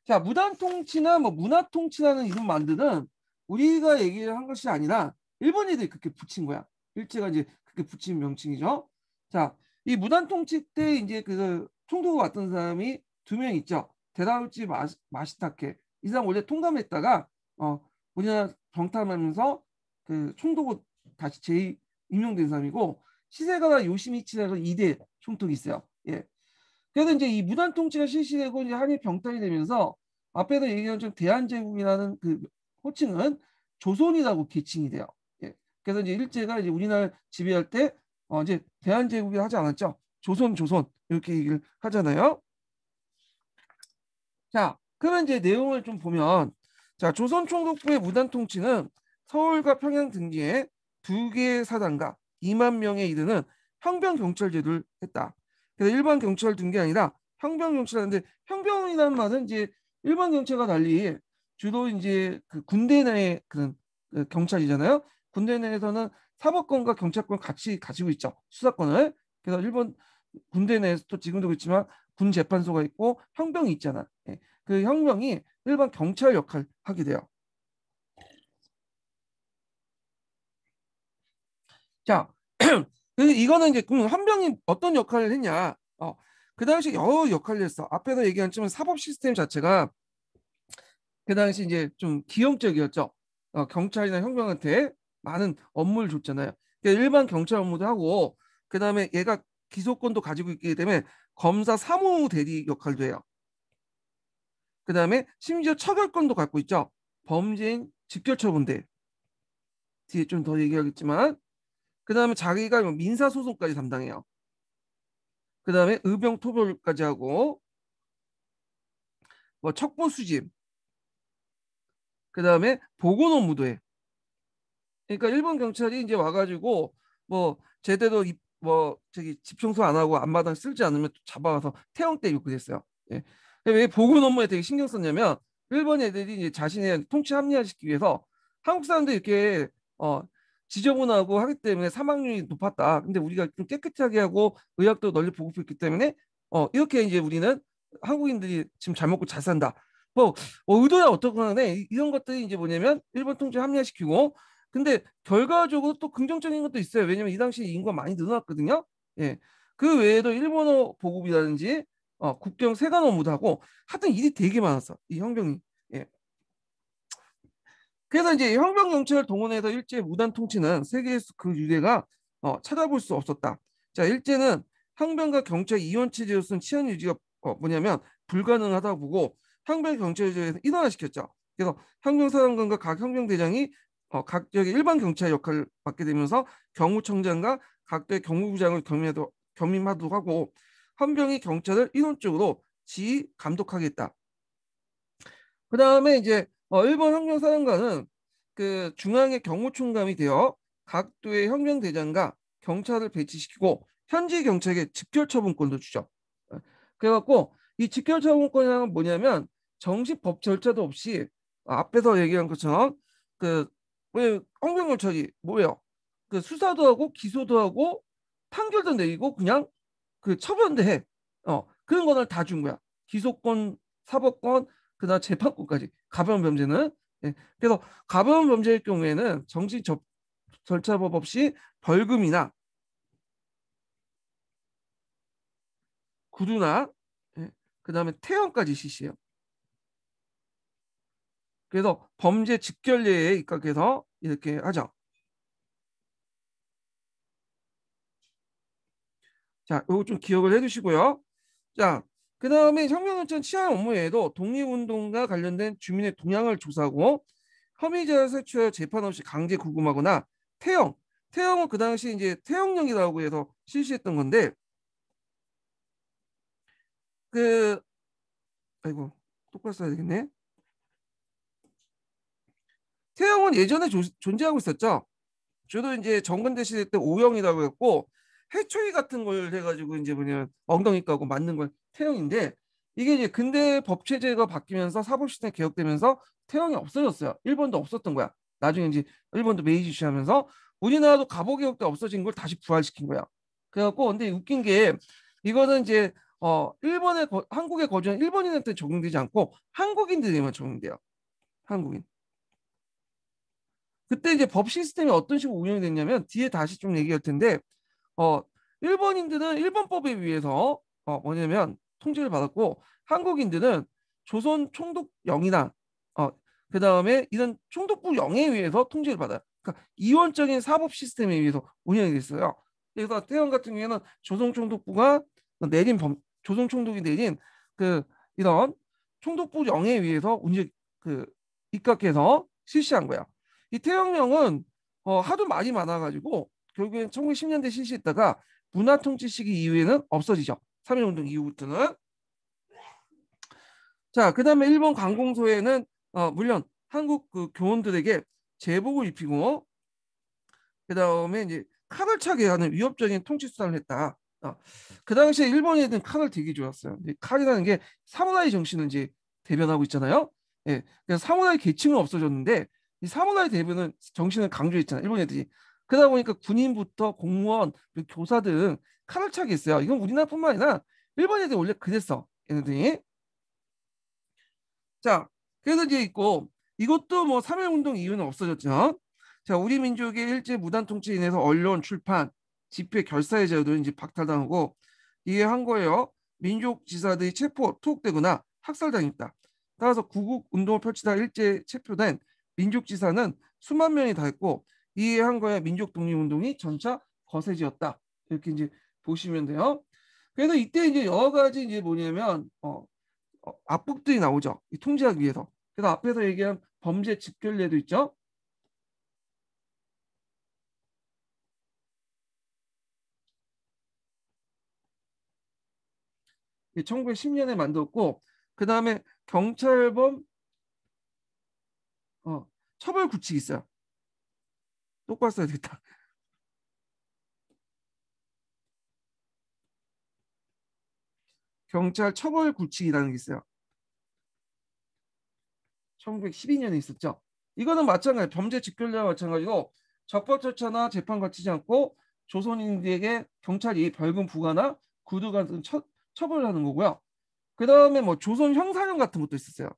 자, 무단 통치나 뭐 문화 통치라는 이런 만드는 우리가 얘기를 한 것이 아니라 일본인들이 그렇게 붙인 거야. 일제가 이제 그렇게 붙인 명칭이죠. 자, 이 무단 통치 때 이제 그 총독을 왔던 사람이 두 명 있죠. 데라우치 마시타케. 이 사람 원래 통감했다가 어 우리나라 정탐하면서 그 총독을 다시 재 임명된 사람이고 시세가와 요시미치라고 2대 총독이 있어요. 예. 그래서 이제 이 무단 통치가 실시되고 이제 한일 병탈이 되면서 앞에서 얘기한 좀 대한제국이라는 그 호칭은 조선이라고 계칭이 돼요. 예. 그래서 이제 일제가 이제 우리나라 지배할 때 어, 이제 대한제국이 하지 않았죠. 조선 조선 이렇게 얘기를 하잖아요. 자, 그러면 이제 내용을 좀 보면 자 조선 총독부의 무단 통치는 서울과 평양 등지에 두 개의 사단과 2만 명에 이르는 형병 경찰 제도를 했다. 그래서 일반 경찰 둔 게 아니라 형병 경찰인데 형병이라는 말은 이제 일반 경찰과 달리 주로 이제 그 군대 내의 그런 그 경찰이잖아요. 군대 내에서는 사법권과 경찰권 같이 가지고 있죠. 수사권을. 그래서 일본 군대 내에서도 지금도 그렇지만 군 재판소가 있고 형병이 있잖아. 예. 그 형병이 일반 경찰 역할 하게 돼요. 자, 그 이거는 이제 그럼 한병이 어떤 역할을 했냐? 어, 그 당시 여러 역할을 했어. 앞에서 얘기한 좀 사법 시스템 자체가 그 당시 이제 좀 기형적이었죠. 어, 경찰이나 형병한테 많은 업무를 줬잖아요. 그러니까 일반 경찰 업무도 하고 그 다음에 얘가 기소권도 가지고 있기 때문에 검사 사무 대리 역할도 해요. 그 다음에 심지어 처결권도 갖고 있죠. 범죄인 직결 처분대 뒤에 좀 더 얘기하겠지만 그 다음에 자기가 뭐 민사 소송까지 담당해요. 그 다음에 의병 토벌까지 하고 뭐 척보 수집 그 다음에 보건 업무도 해. 그러니까 일본 경찰이 이제 와가지고 뭐 제대로 뭐 저기 집 청소 안 하고 앞마당 쓸지 않으면 잡아가서 태형 때리고 그랬어요. 예. 왜 보건 업무에 되게 신경 썼냐면 일본 애들이 이제 자신의 통치 합리화시키기 위해서 한국 사람들 이렇게 어 지저분하고 하기 때문에 사망률이 높았다. 근데 우리가 좀 깨끗하게 하고 의학도 널리 보급했기 때문에 어 이렇게 이제 우리는 한국인들이 지금 잘 먹고 잘 산다. 뭐 어, 의도야 어떻거나 이런 것들이 이제 뭐냐면 일본 통치 합리화시키고 근데 결과적으로 또 긍정적인 것도 있어요. 왜냐면 이 당시 인구가 많이 늘어났거든요. 예. 그 외에도 일본어 보급이라든지 어, 국경 세관 업무도 하고 하여튼 일이 되게 많았어. 이 형병이. 예. 그래서 이제 형병 경찰을 동원해서 일제 무단 통치는 세계에서 그 유대가 어, 찾아볼 수 없었다. 자, 일제는 형병과 경찰 이원 체제로서는 치안 유지가 어, 뭐냐면 불가능하다고 보고 형병 경찰 제에서 일원화시켰죠. 그래서 형병사령관과 각 형병 대장이 어, 각 지역의 일반 경찰 역할을 맡게 되면서 경무청장과 각대 경무부장을 겸임하도, 겸임하도록 하고 헌병이 경찰을 이론적으로 지 감독하겠다. 그 다음에 이제 어, 일본 형병사령관은 그 중앙의 경무총감이 되어 각 도의 형병대장과 경찰을 배치시키고 현지 경찰에게 직결처분권도 주죠. 그래갖고 이 직결처분권이란 뭐냐면 정식 법 절차도 없이 앞에서 얘기한 것처럼 그 왜 형병경찰이 뭐예요? 그 수사도 하고 기소도 하고 판결도 내리고 그냥 그 처분도 해. 어 그런 거를 다 준 거야. 기소권, 사법권, 그다음 재판권까지 가벼운 범죄는 예. 그래서 가벼운 범죄의 경우에는 정식 접, 절차법 없이 벌금이나 구두나 예. 그 다음에 태형까지 실시해요. 그래서 범죄 직결례에 입각해서 이렇게 하죠. 자, 이거 좀 기억을 해두시고요. 자, 그 다음에 혁명운전 치안 업무에도 독립운동과 관련된 주민의 동향을 조사하고 혐의자를 색출하여 재판 없이 강제 구금하거나 태형, 태형은 그 당시 이제 태형령이라고 해서 실시했던 건데 그 아이고 똑바로 써야 되겠네. 태형은 예전에 조, 존재하고 있었죠. 저도 이제 정근대 시대 때 오형이라고 했고 해초리 같은 걸 해가지고 이제 뭐냐 엉덩이 까고 맞는 건 태형인데 이게 이제 근대 법 체제가 바뀌면서 사법 시스템 개혁되면서 태형이 없어졌어요. 일본도 없었던 거야. 나중에 이제 일본도 메이지 시하면서 우리나라도 갑오 개혁 때 없어진 걸 다시 부활시킨 거야. 그래갖고 근데 웃긴 게 이거는 이제 어 일본에 거, 한국에 거주한 일본인한테 적용되지 않고 한국인들에게만 적용돼요. 한국인. 그때 이제 법 시스템이 어떤 식으로 운영이 됐냐면 뒤에 다시 좀 얘기할 텐데 어 일본인들은 일본 법에 의해서 어 뭐냐면 통제를 받았고 한국인들은 조선 총독 영이나 어 그다음에 이런 총독부 영에 의해서 통제를 받아요. 그러니까 이원적인 사법 시스템에 의해서 운영이 됐어요. 그래서 태원 같은 경우에는 조선 총독부가 내린 범, 조선 총독이 내린 그 이런 총독부 영에 의해서 운영 그 입각해서 실시한 거야. 이 태영령은 어, 하도 많이 많아가지고 결국엔 1910년대 실시했다가 문화통치 시기 이후에는 없어지죠. 3.1운동 이후부터는. 자, 그 다음에 일본 관공소에는 어, 물론 한국 그 교원들에게 제복을 입히고 그 다음에 이제 칼을 차게 하는 위협적인 통치 수단을 했다. 어, 그 당시에 일본인들은 칼을 되게 좋았어요. 칼이라는 게 사무라이 정신을 이제 대변하고 있잖아요. 예, 그래서 사무라이 계층은 없어졌는데 이 사무라이 대변은 정신을 강조했잖아요. 일본 애들이. 그러다 보니까 군인부터 공무원, 교사 등 칼을 차게 했어요. 이건 우리나라뿐만 아니라 일본 애들 원래 그랬어. 얘네들이. 자, 그래서 이제 있고 이것도 뭐 3.1운동 이후는 없어졌죠. 자, 우리 민족의 일제 무단 통치에 인해서 언론, 출판, 집회, 결사의 자유도 이제 박탈당하고 이게 한 거예요. 민족 지사들이 체포, 투옥되거나 학살당했다. 따라서 구국 운동을 펼치다 일제 체포된 민족 지사는 수만 명이 다 했고 이해한 거야 민족 독립 운동이 전차 거세지였다. 이렇게 이제 보시면 돼요. 그래서 이때 이제 여러 가지 이제 뭐냐면 어, 어, 압박들이 나오죠. 이 통제하기 위해서. 그래서 앞에서 얘기한 범죄 직결례도 있죠. 이 1910년에 만들었고 그 다음에 경찰범 어, 처벌 구칙이 있어요. 써야 되겠다. 경찰 처벌 구칙이라는 게 있어요. 1912년에 있었죠. 이거는 마찬가지 범죄 직결례와 마찬가지로 적법 절차나 재판 거치지 않고 조선인들에게 경찰이 벌금 부과나 구두 같은 처, 처벌을 하는 거고요. 그 다음에 뭐 조선 형사령 같은 것도 있었어요.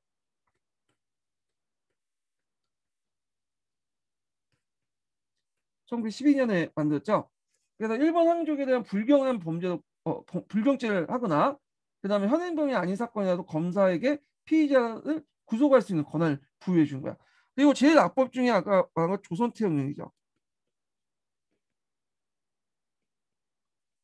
(1912년에) 만들었죠. 그래서 일본 항족에 대한 불경한 범죄 어, 불경죄를 하거나 그 다음에 현행범이 아닌 사건이라도 검사에게 피의자를 구속할 수 있는 권한을 부여해 준 거야. 그리고 제일 악법 중에 아까 말한 건 조선태형령이죠.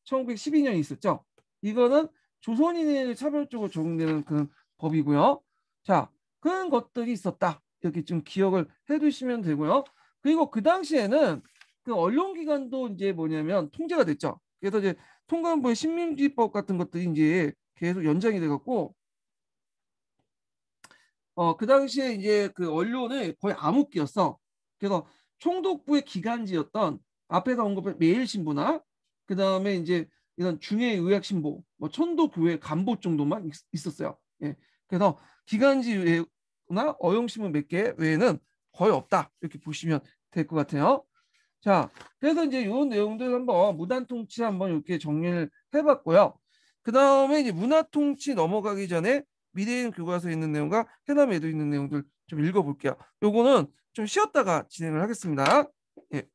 1912년에 있었죠. 이거는 조선인을 차별적으로 적용되는 그런 법이고요. 자, 그런 것들이 있었다. 이렇게 좀 기억을 해두시면 되고요. 그리고 그 당시에는 그 언론기관도 이제 뭐냐면 통제가 됐죠. 그래서 이제 통관부의 신민주의법 같은 것들이 이제 계속 연장이 돼갖고 어, 그 당시에 이제 그 언론을 거의 암흑기였어. 그래서 총독부의 기간지였던 앞에서 언급한 매일신보나 그 다음에 이제 이런 중해 의학신보, 뭐 천도교회 간보 정도만 있, 었어요 예. 그래서 기간지 외나 어용신문 몇 개 외에는 거의 없다. 이렇게 보시면 될 것 같아요. 자, 그래서 이제 이런 내용들 한번 무단 통치 한번 이렇게 정리를 해봤고요. 그 다음에 이제 문화 통치 넘어가기 전에 미래인 교과서에 있는 내용과 해남에도 있는 내용들 좀 읽어볼게요. 요거는 좀 쉬었다가 진행을 하겠습니다. 예.